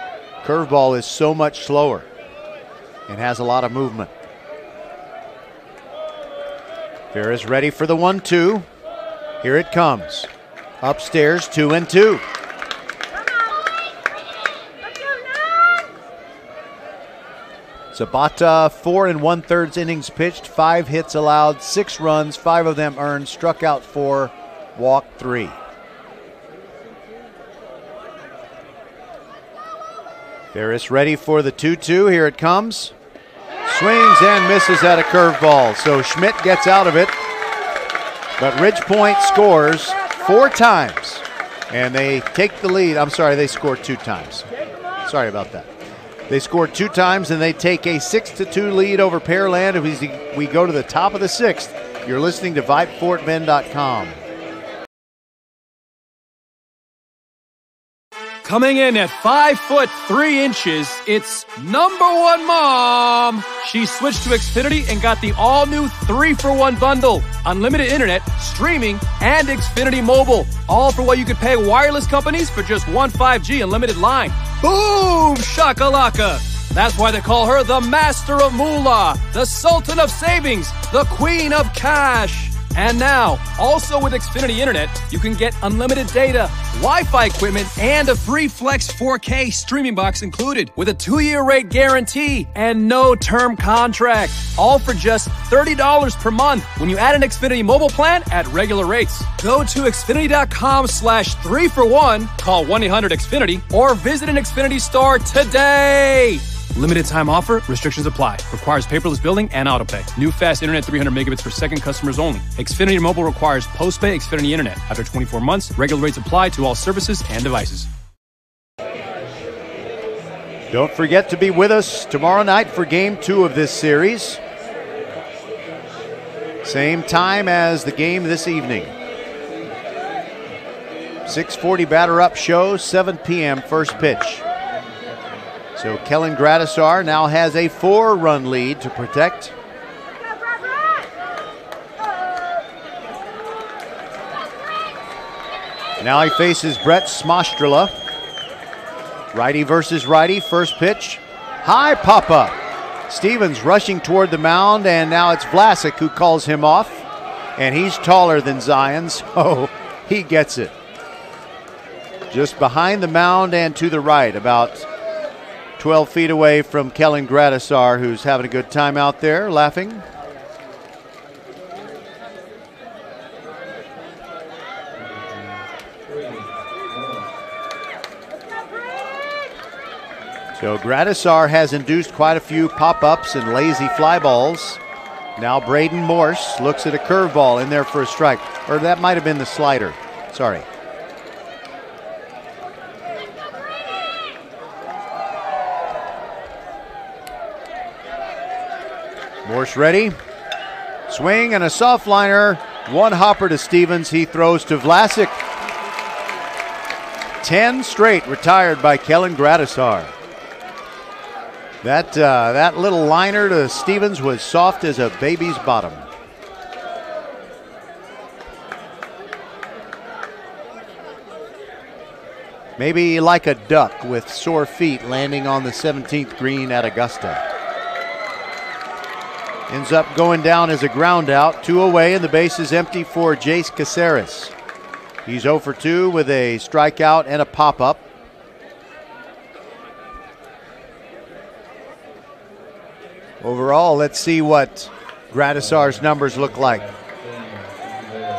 curveball is so much slower and has a lot of movement. Ferris ready for the one-two. Here it comes. Upstairs, two and two. Zapata, four and one thirds innings pitched, five hits allowed, six runs, five of them earned, struck out four, walked three. Ferris ready for the 2 2. Here it comes. Swings and misses at a curveball. So Schmidt gets out of it. But Ridge Point scores four times. And they take the lead. I'm sorry, they scored two times. Sorry about that. They scored two times and they take a 6 to 2 lead over Pearland as we go to the top of the sixth. You're listening to VypeFortBend.com. Coming in at five foot three inches, it's number one mom. She switched to Xfinity and got the all new three for one bundle. Unlimited internet, streaming, and Xfinity mobile. All for what you could pay wireless companies for just one 5G unlimited line. Boom! Shakalaka! That's why they call her the Master of Moolah, the Sultan of Savings, the Queen of Cash. And now, also with Xfinity Internet, you can get unlimited data, Wi Fi equipment, and a free Flex 4K streaming box included with a two year rate guarantee and no term contract. All for just $30 per month when you add an Xfinity mobile plan at regular rates. Go to Xfinity.com slash three for one, call 1 800 Xfinity, or visit an Xfinity store today. Limited time offer. Restrictions apply. Requires paperless billing and autopay. New fast internet 300 megabits per second customers only. Xfinity Mobile requires post-pay Xfinity Internet. After 24 months, regular rates apply to all services and devices. Don't forget to be with us tomorrow night for game two of this series. Same time as the game this evening. 640 batter up show, 7 p.m. first pitch. So Kellen Gradisar now has a four run lead to protect. Now he faces Brett Smajstrla. Righty versus righty, first pitch. High pop up. Stevens rushing toward the mound, and now it's Vlasic who calls him off. And he's taller than Zion, [LAUGHS] so he gets it. Just behind the mound and to the right, about 12 feet away from Kellen Gradisar, who's having a good time out there, laughing. So Gradisar has induced quite a few pop-ups and lazy fly balls. Now Braden Morse looks at a curveball in there for a strike. Or that might have been the slider. Sorry. Morse ready. Swing and a soft liner. One hopper to Stevens. He throws to Vlasic. 10 straight retired by Kellen Gradisar. That, uh, that little liner to Stevens was soft as a baby's bottom. Maybe like a duck with sore feet landing on the 17th green at Augusta. Ends up going down as a ground out. Two away, and the base is empty for Jace Caceres. He's 0 for 2 with a strikeout and a pop up. Overall, let's see what Gradisar's numbers look like.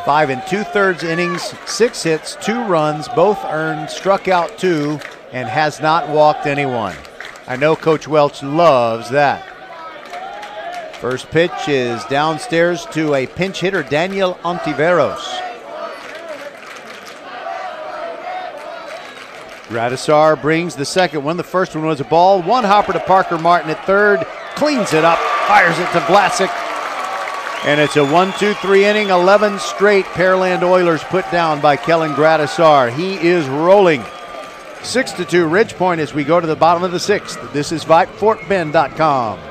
Five and two thirds innings, six hits, two runs, both earned, struck out two, and has not walked anyone. I know Coach Welch loves that. First pitch is downstairs to a pinch hitter, Daniel Ontiveros. Gradisar brings the second one. The first one was a ball. One hopper to Parker Martin at third. Cleans it up, fires it to Vlasic. And it's a 1 2 3 inning, 11 straight Pearland Oilers put down by Kellen Gradisar. He is rolling. 6 to 2 Ridge Point as we go to the bottom of the sixth. This is VypeFortBend.com.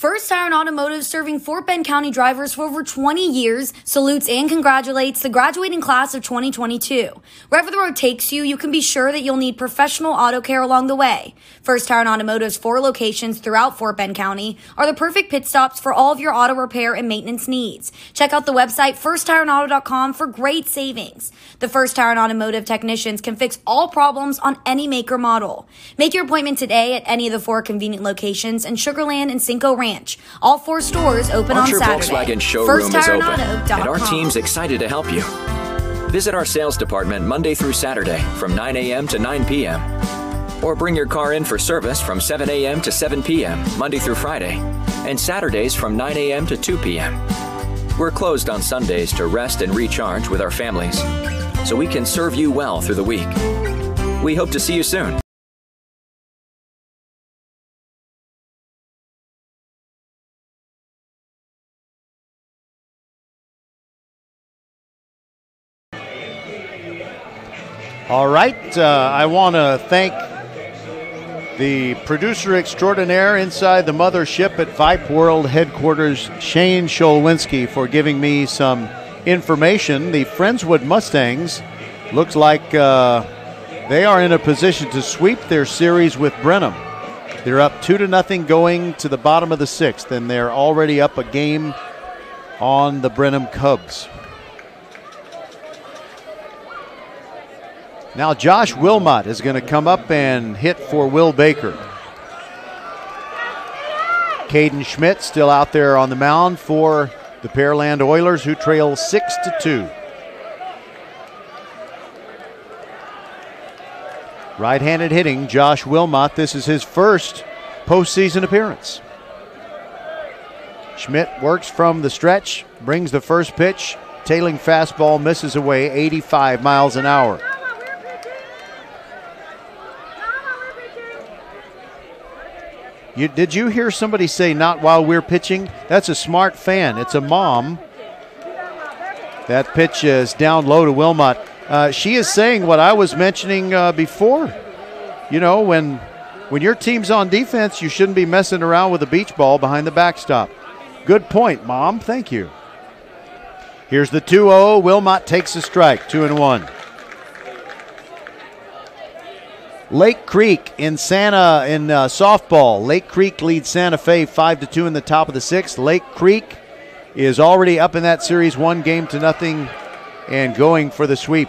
First Tire and Automotive serving Fort Bend County drivers for over 20 years salutes and congratulates the graduating class of 2022. Wherever the road takes you, you can be sure that you'll need professional auto care along the way. First Tire and Automotive's four locations throughout Fort Bend County are the perfect pit stops for all of your auto repair and maintenance needs. Check out the website firsttireandauto.com for great savings. The First Tire and Automotive technicians can fix all problems on any maker model. Make your appointment today at any of the four convenient locations in Sugarland and Cinco Ranch. All four stores open Archer on Saturday. Volkswagen showroom is open, and our team's excited to help you. Visit our sales department Monday through Saturday from 9 a.m. to 9 p.m. Or bring your car in for service from 7 a.m. to 7 p.m. Monday through Friday, and Saturdays from 9 a.m. to 2 p.m. We're closed on Sundays to rest and recharge with our families, so we can serve you well through the week. We hope to see you soon. All right. Uh, I want to thank the producer extraordinaire inside the mothership at Vype World headquarters, Shane Sholwinski, for giving me some information. The Friendswood Mustangs looks like uh, they are in a position to sweep their series with Brenham. They're up two to nothing going to the bottom of the sixth, and they're already up a game on the Brenham Cubs. Now Josh Wilmot is going to come up and hit for Will Baker. Caden Schmidt still out there on the mound for the Pearland Oilers, who trail six to two. Right-handed hitting, Josh Wilmot. This is his first postseason appearance. Schmidt works from the stretch, brings the first pitch, tailing fastball misses away 85 miles an hour. You, did you hear somebody say not while we're pitching? That's a smart fan. It's a mom. That pitch is down low to Wilmot. Uh, she is saying what I was mentioning uh, before. You know, when when your team's on defense, you shouldn't be messing around with a beach ball behind the backstop. Good point, Mom. Thank you. Here's the 2 0. Wilmot takes a strike, 2 and 1. Lake Creek in Santa in uh, softball. Lake Creek leads Santa Fe five to two in the top of the sixth. Lake Creek is already up in that series, one game to nothing, and going for the sweep.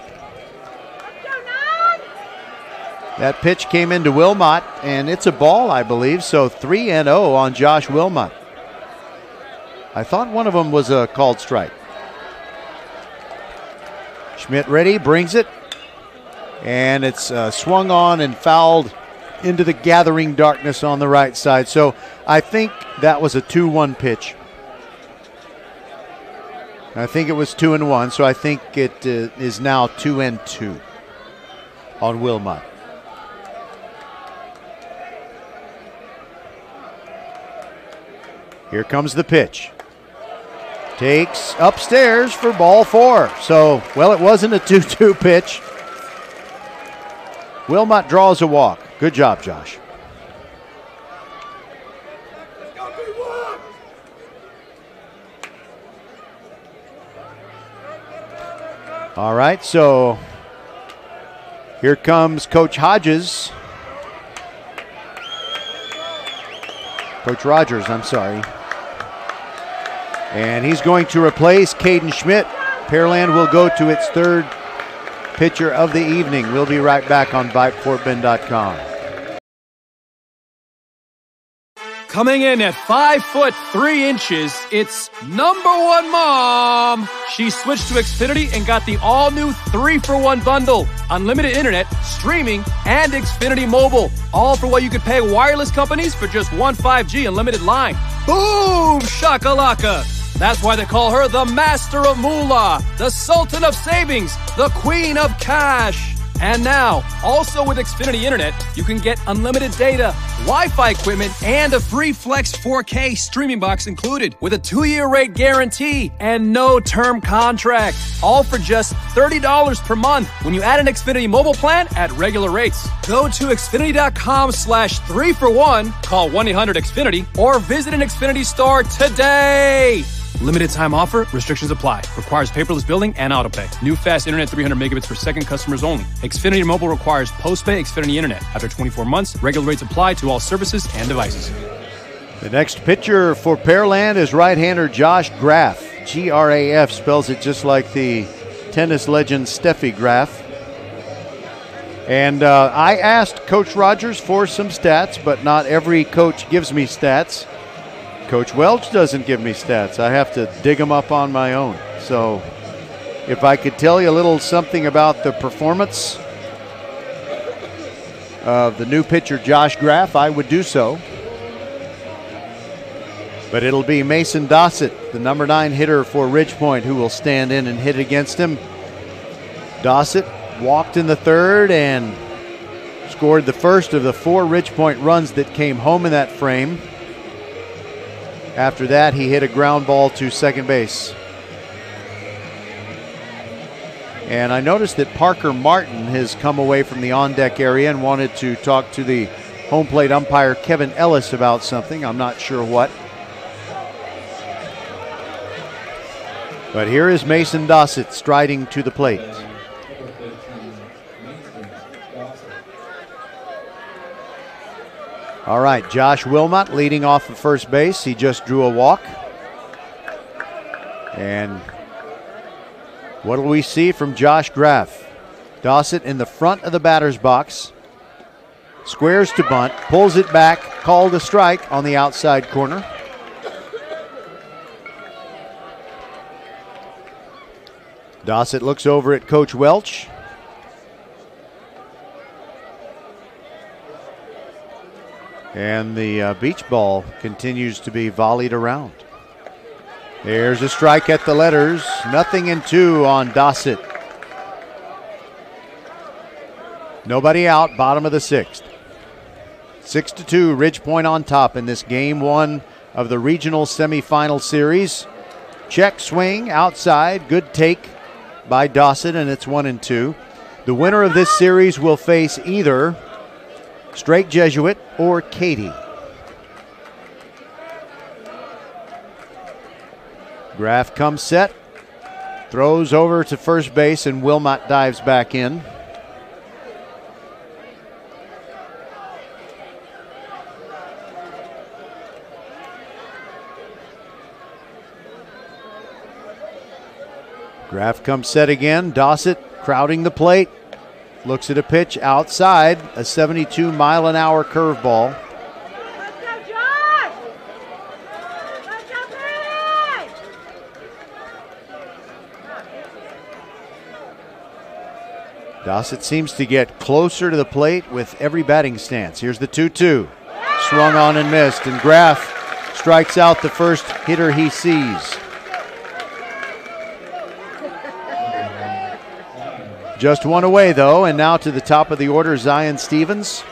That pitch came into Wilmot, and it's a ball, I believe. So three and zero on Josh Wilmot. I thought one of them was a called strike. Schmidt ready, brings it, and it's uh, swung on and fouled into the gathering darkness on the right side. So I think that was a 2 1 pitch. I think it was 2 and 1, so I think it uh, is now 2 and 2 on Wilmot. Here comes the pitch. Takes upstairs for ball four. So, well, it wasn't a 2 2 [LAUGHS] pitch. Wilmot draws a walk. Good job, Josh. All right, so here comes Coach Hodges. Coach Rogers, I'm sorry. And he's going to replace Caden Schmidt. Pearland will go to its third pitcher of the evening. We'll be right back on VypeFortBend.com. Coming in at five foot three inches, it's number one mom. She switched to Xfinity and got the all new three for one bundle. Unlimited internet, streaming, and Xfinity mobile. All for what you could pay wireless companies for just one 5G unlimited line. Boom! Shakalaka! That's why they call her the Master of Moolah, the Sultan of Savings, the Queen of Cash. And now, also with Xfinity Internet, you can get unlimited data, Wi Fi equipment, and a free Flex 4K streaming box included with a two year rate guarantee and no term contract. All for just $30 per month when you add an Xfinity mobile plan at regular rates. Go to Xfinity.com slash three for one, call 1 800 Xfinity, or visit an Xfinity store today. Limited time offer, restrictions apply. Requires paperless billing and autopay. New fast internet 300 megabits per second customers only. Xfinity Mobile requires postpay Xfinity Internet. After 24 months, regular rates apply to all services and devices. The next pitcher for Pearland is right-hander Josh Graf. G-R-A-F spells it just like the tennis legend Steffi Graf. And uh, I asked Coach Rogers for some stats, but not every coach gives me stats. Coach Welch doesn't give me stats. I have to dig them up on my own. So if I could tell you a little something about the performance of the new pitcher Josh Graf, I would do so. But it'll be Mason Dossett, the number nine hitter for Ridgepoint, who will stand in and hit against him. Dossett walked in the third and scored the first of the four Ridgepoint runs that came home in that frame. After that, he hit a ground ball to second base. And I noticed that Parker Martin has come away from the on deck area and wanted to talk to the home plate umpire Kevin Ellis about something. I'm not sure what. But here is Mason Dossett striding to the plate. All right, Josh Wilmot leading off of first base. He just drew a walk. And what do we see from Josh Graf? Dossett in the front of the batter's box. Squares to bunt, pulls it back, called a strike on the outside corner. Dossett looks over at Coach Welch. And the uh, beach ball continues to be volleyed around. There's a strike at the letters. Nothing in two on Dossett. Nobody out, bottom of the sixth. Six to two, Ridgepoint on top in this game one of the regional semifinal series. Check swing outside, good take by Dossett, and it's one and two. The winner of this series will face either Strake Jesuit or Katy. Graf comes set, throws over to first base, and Wilmot dives back in. Graf comes set again. Dossett crowding the plate. Looks at a pitch outside, a 72 mile an hour curveball. Dossett seems to get closer to the plate with every batting stance. Here's the 2 2. Swung on and missed, and Graf strikes out the first hitter he sees. Just one away, though, and now to the top of the order, Zion Stevens.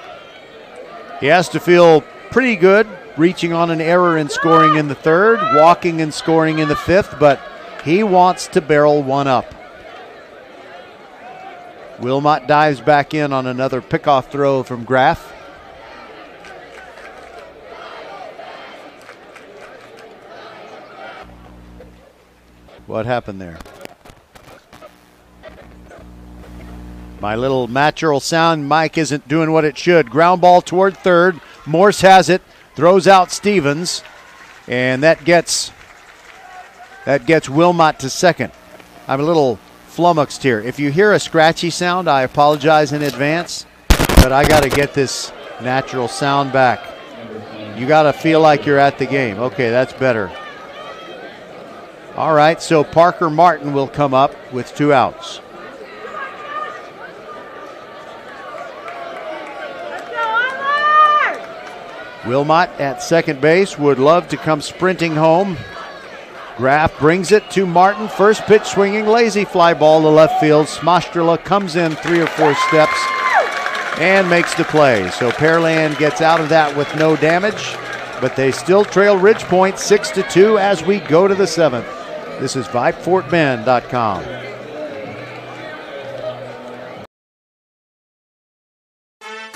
He has to feel pretty good reaching on an error and scoring in the third, walking and scoring in the fifth, but he wants to barrel one up. Wilmot dives back in on another pickoff throw from Graf. What happened there? My little natural sound mic isn't doing what it should. Ground ball toward third. Morse has it, throws out Stevens, and that gets that gets Wilmot to second. I'm a little flummoxed here. If you hear a scratchy sound, I apologize in advance, but I got to get this natural sound back. You got to feel like you're at the game. Okay, that's better. All right, so Parker Martin will come up with two outs. Wilmot at second base would love to come sprinting home. Graf brings it to Martin. First pitch swinging, lazy fly ball to left field. Smajstrla comes in three or four steps and makes the play. So Pearland gets out of that with no damage, but they still trail Ridge Point 6 to 2 as we go to the seventh. This is VypeFortBend.com.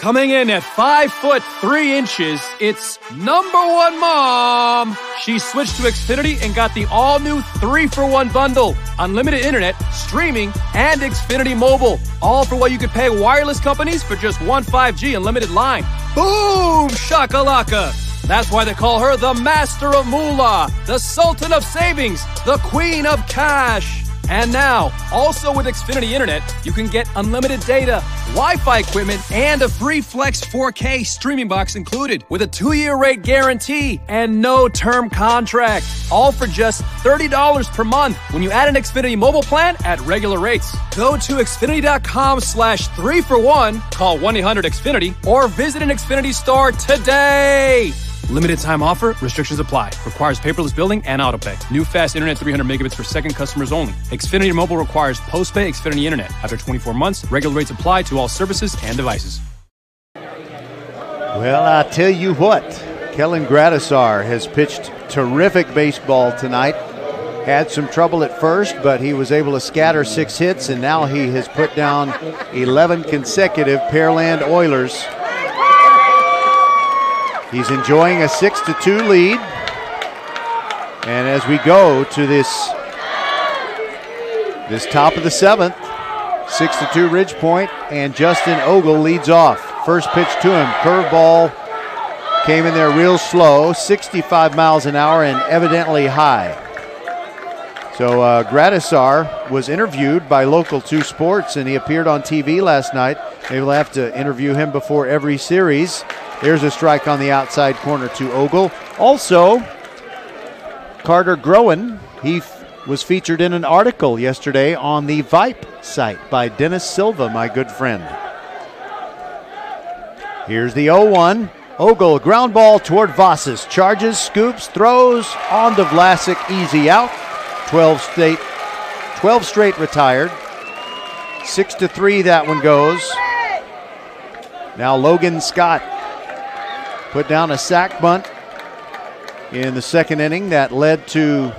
Coming in at five foot three inches, it's number one mom. She switched to Xfinity and got the all new three for one bundle unlimited internet, streaming, and Xfinity mobile. All for what you could pay wireless companies for just one 5G unlimited line. Boom! Shakalaka! That's why they call her the Master of Moolah, the Sultan of Savings, the Queen of Cash. And now, also with Xfinity Internet, you can get unlimited data, Wi Fi equipment, and a free Flex 4K streaming box included with a two year rate guarantee and no term contract. All for just $30 per month when you add an Xfinity mobile plan at regular rates. Go to Xfinity.com slash three for one, call 1 800 Xfinity, or visit an Xfinity store today. Limited time offer, restrictions apply. Requires paperless billing and autopay. New fast internet 300 megabits per second customers only. Xfinity Mobile requires postpay Xfinity Internet. After 24 months, regular rates apply to all services and devices. Well, I tell you what, Kellen Gradisar has pitched terrific baseball tonight. Had some trouble at first, but he was able to scatter six hits, and now he has put down 11 consecutive Pearland Oilers He's enjoying a 6 to 2 lead. And as we go to this this top of the seventh, 6 to 2 Ridge Point, and Justin Ogle leads off. First pitch to him, curveball came in there real slow, 65 miles an hour, and evidently high. So uh, Gradisar was interviewed by Local 2 Sports, and he appeared on TV last night. Maybe we'll have to interview him before every series. There's a strike on the outside corner to Ogle. Also, Carter Groen, he f- was featured in an article yesterday on the Vype site by Dennis Silva, my good friend. Here's the 0 1. Ogle, ground ball toward Vasas. Charges, scoops, throws on to Vlasic, easy out. 12 straight, 12 straight retired. 6 to 3 that one goes. Now Logan Scott put down a sack bunt in the second inning that led to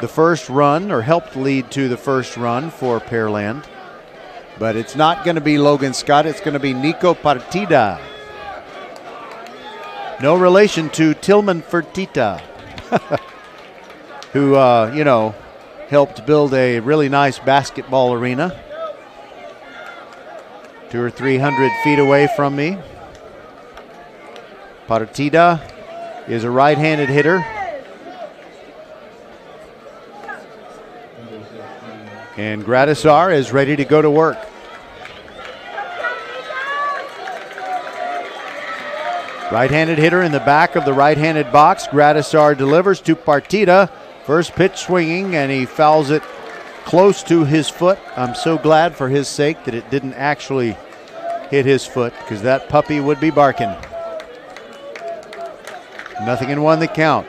the first run or helped lead to the first run for Pearland. But it's not going to be Logan Scott, it's going to be Nico Partida. No relation to Tillman Fertitta, [LAUGHS] who, uh, you know, helped build a really nice basketball arena. Two or three hundred feet away from me. Partida is a right handed hitter. And Gradisar is ready to go to work. Right handed hitter in the back of the right handed box. Gradisar delivers to Partida. First pitch swinging, and he fouls it close to his foot. I'm so glad for his sake that it didn't actually hit his foot because that puppy would be barking. Nothing in one the count.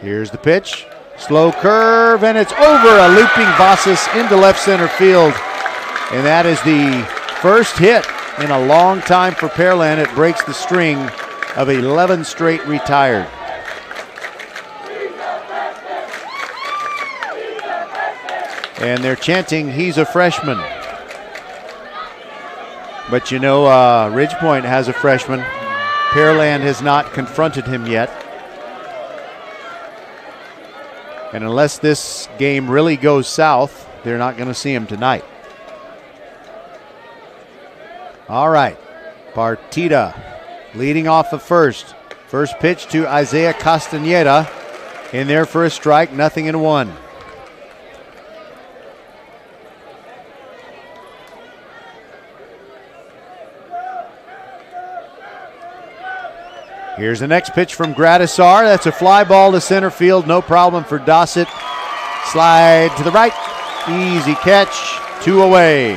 Here's the pitch. Slow curve, and it's over a looping Vasas into left center field. And that is the first hit in a long time for Pearland. It breaks the string of 11 straight retired. And they're chanting, he's a freshman. But you know, uh, Ridgepoint has a freshman. Pearland has not confronted him yet. And unless this game really goes south, they're not going to see him tonight. All right. Partida leading off of first. First pitch to Isaiah Castaneda. In there for a strike, nothing in one. Here's the next pitch from Gradisar. That's a fly ball to center field. No problem for Dossett. Slide to the right. Easy catch. Two away.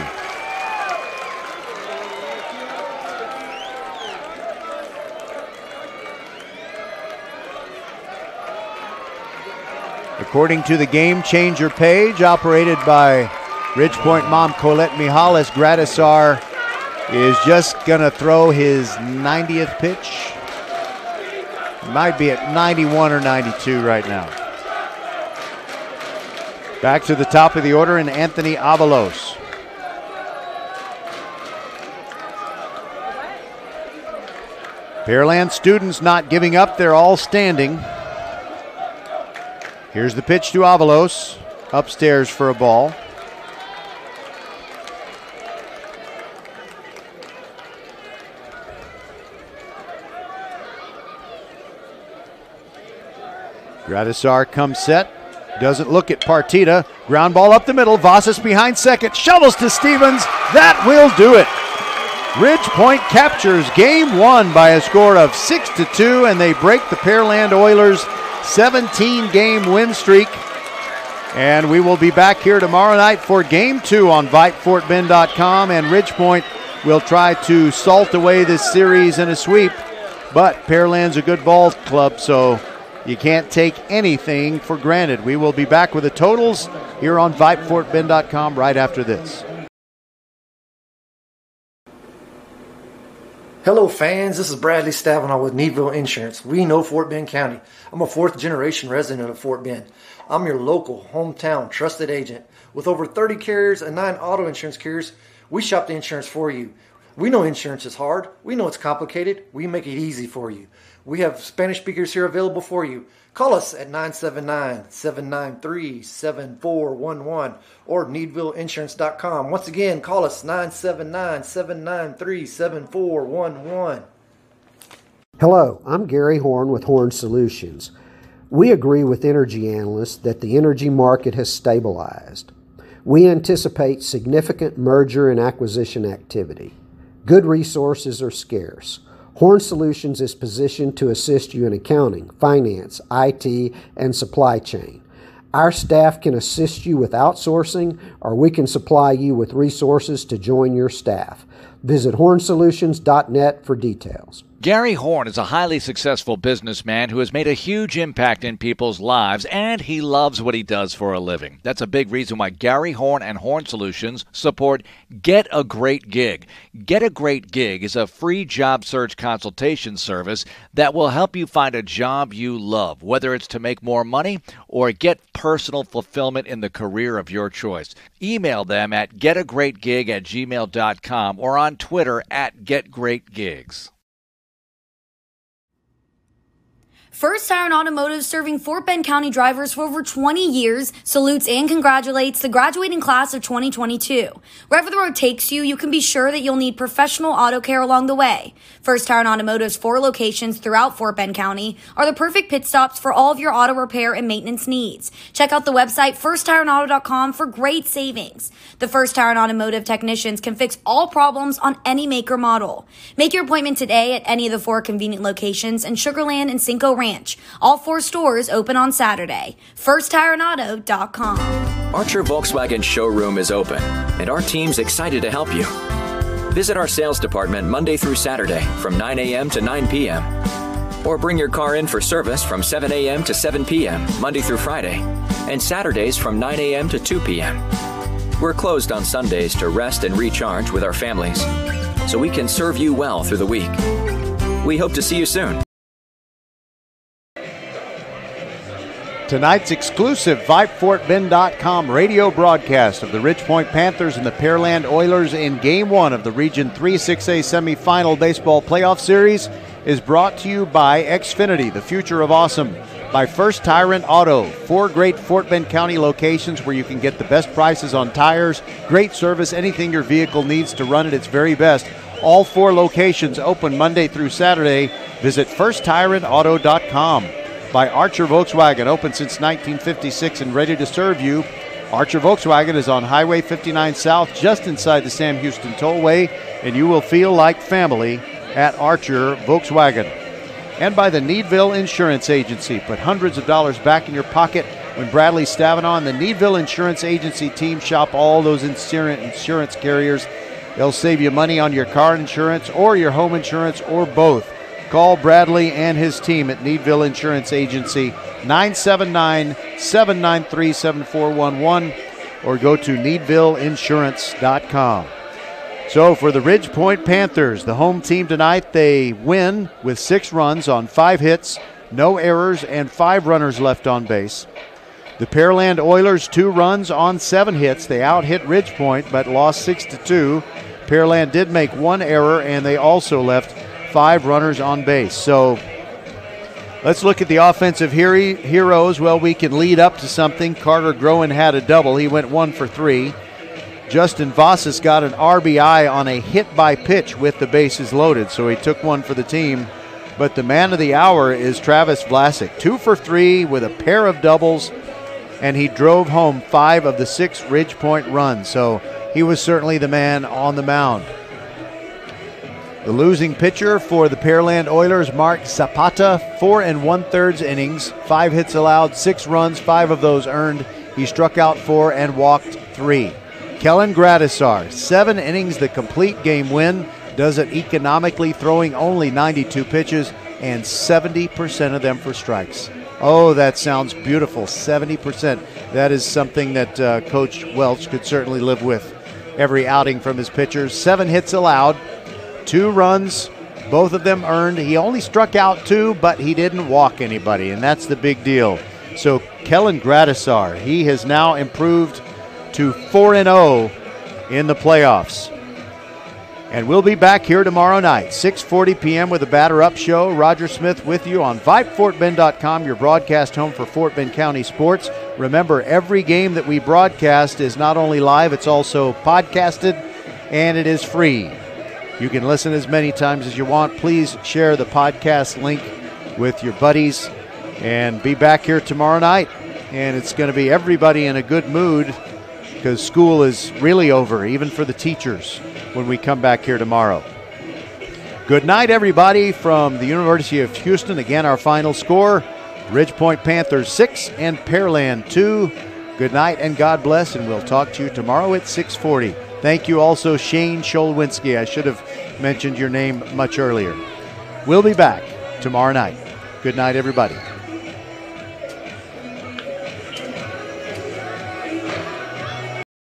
According to the Game Changer page, operated by Ridgepoint mom Colette Mihalis, Gradisar is just going to throw his 90th pitch. Might be at 91 or 92 right now. Back to the top of the order in Anthony Avalos. Pearland students not giving up, they're all standing. Here's the pitch to Avalos, upstairs for a ball. Gradisar comes set, doesn't look at Partita. Ground ball up the middle. Vasas behind second. Shovels to Stevens. That will do it. Ridge Point captures game one by a score of 6 to 2, and they break the Pearland Oilers' 17 game win streak. And we will be back here tomorrow night for game two on VypeFortBend.com. And Ridge Point will try to salt away this series in a sweep. But Pearland's a good ball club, so you can't take anything for granted. We will be back with the totals here on VypeFortBend.com right after this. Hello, fans. This is Bradley Stavinoha with Needville Insurance. We know Fort Bend County. I'm a fourth generation resident of Fort Bend. I'm your local, hometown, trusted agent. With over 30 carriers and nine auto insurance carriers, we shop the insurance for you. We know insurance is hard. We know it's complicated. We make it easy for you. We have Spanish speakers here available for you. Call us at 979 793 7411 or needvilleinsurance.com. Once again, call us 979 793 7411. Hello, I'm Gary Horn with Horn Solutions. We agree with energy analysts that the energy market has stabilized. We anticipate significant merger and acquisition activity. Good resources are scarce. Horn Solutions is positioned to assist you in accounting, finance, IT, and supply chain. Our staff can assist you with outsourcing, or we can supply you with resources to join your staff. Visit hornsolutions.net for details. Gary Horn is a highly successful businessman who has made a huge impact in people's lives, and he loves what he does for a living. That's a big reason why Gary Horn and Horn Solutions support Get a Great Gig. Get a Great Gig is a free job search consultation service that will help you find a job you love, whether it's to make more money or get personal fulfillment in the career of your choice. Email them at getagreatgig at gmail.com or on Twitter at getgreatgigs. First Tire and Automotive, serving Fort Bend County drivers for over 20 years, salutes and congratulates the graduating class of 2022. Wherever the road takes you, you can be sure that you'll need professional auto care along the way. First Tire and Automotive's four locations throughout Fort Bend County are the perfect pit stops for all of your auto repair and maintenance needs. Check out the website firsttireandauto.com for great savings. The First Tire and Automotive technicians can fix all problems on any maker model. Make your appointment today at any of the four convenient locations in Sugarland and Cinco Ranch. All four stores open on Saturday. FirstTireAndAuto.com. Archer Volkswagen showroom is open, and our team's excited to help you. Visit our sales department Monday through Saturday from 9 a.m. to 9 p.m. Or bring your car in for service from 7 a.m. to 7 p.m. Monday through Friday, and Saturdays from 9 a.m. to 2 p.m. We're closed on Sundays to rest and recharge with our families, so we can serve you well through the week. We hope to see you soon. Tonight's exclusive VypeFortBend.com radio broadcast of the Ridge Point Panthers and the Pearland Oilers in Game 1 of the Region 3 6A semifinal baseball playoff series is brought to you by Xfinity, the future of awesome, by First Tire and Auto, four great Fort Bend County locations where you can get the best prices on tires, great service, anything your vehicle needs to run at its very best. All four locations open Monday through Saturday. Visit FirstTireAndAuto.com by Archer Volkswagen, open since 1956 and ready to serve you. Archer Volkswagen is on Highway 59 South, just inside the Sam Houston Tollway, and you will feel like family at Archer Volkswagen. And by the Needville Insurance Agency. Put hundreds of dollars back in your pocket when Bradley Stavinoha and the Needville Insurance Agency team shop all those insurance carriers. They'll save you money on your car insurance or your home insurance or both. Call Bradley and his team at Needville Insurance Agency 979 793 7411 or go to needvilleinsurance.com. So for the Ridge Point Panthers, the home team tonight, they win with six runs on five hits, no errors, and five runners left on base. The Pearland Oilers, two runs on seven hits. They out hit Ridge Point but lost six to two. Pearland did make one error, and they also left five runners on base. So let's look at the offensive heroes. Well, we can lead up to something. Carter Groen had a double. He went one for three. Justin Vasas got an RBI on a hit by pitch with the bases loaded, so he took one for the team. But the man of the hour is Travis Vlasic. Two for three with a pair of doubles, and he drove home five of the six Ridge Point runs. So he was certainly the man on the mound. The losing pitcher for the Pearland Oilers, Mark Zapata, four and one thirds innings, five hits allowed, six runs, five of those earned. He struck out four and walked three. Kellen Gradisar, seven innings, the complete game win, does it economically, throwing only 92 pitches and 70% of them for strikes. Oh, that sounds beautiful. 70%. That is something that uh, Coach Welch could certainly live with every outing from his pitchers. Seven hits allowed, two runs, both of them earned. He only struck out two, but he didn't walk anybody, and that's the big deal. So, Kellen Gradisar, he has now improved to 4 0 in the playoffs. And we'll be back here tomorrow night, 6:40 p.m. with a Batter Up show. Roger Smith with you on VypeFortBend.com, your broadcast home for Fort Bend County sports. Remember, every game that we broadcast is not only live, it's also podcasted, and it is free. You can listen as many times as you want. Please share the podcast link with your buddies, and be back here tomorrow night. And it's going to be everybody in a good mood because school is really over, even for the teachers, when we come back here tomorrow. Good night, everybody, from the University of Houston. Again, our final score Ridge Point Panthers 6 and Pearland 2. Good night and God bless, and we'll talk to you tomorrow at 640. Thank you also, Shane Sholwinski. I should have mentioned your name much earlier. We'll be back tomorrow night. Good night, everybody.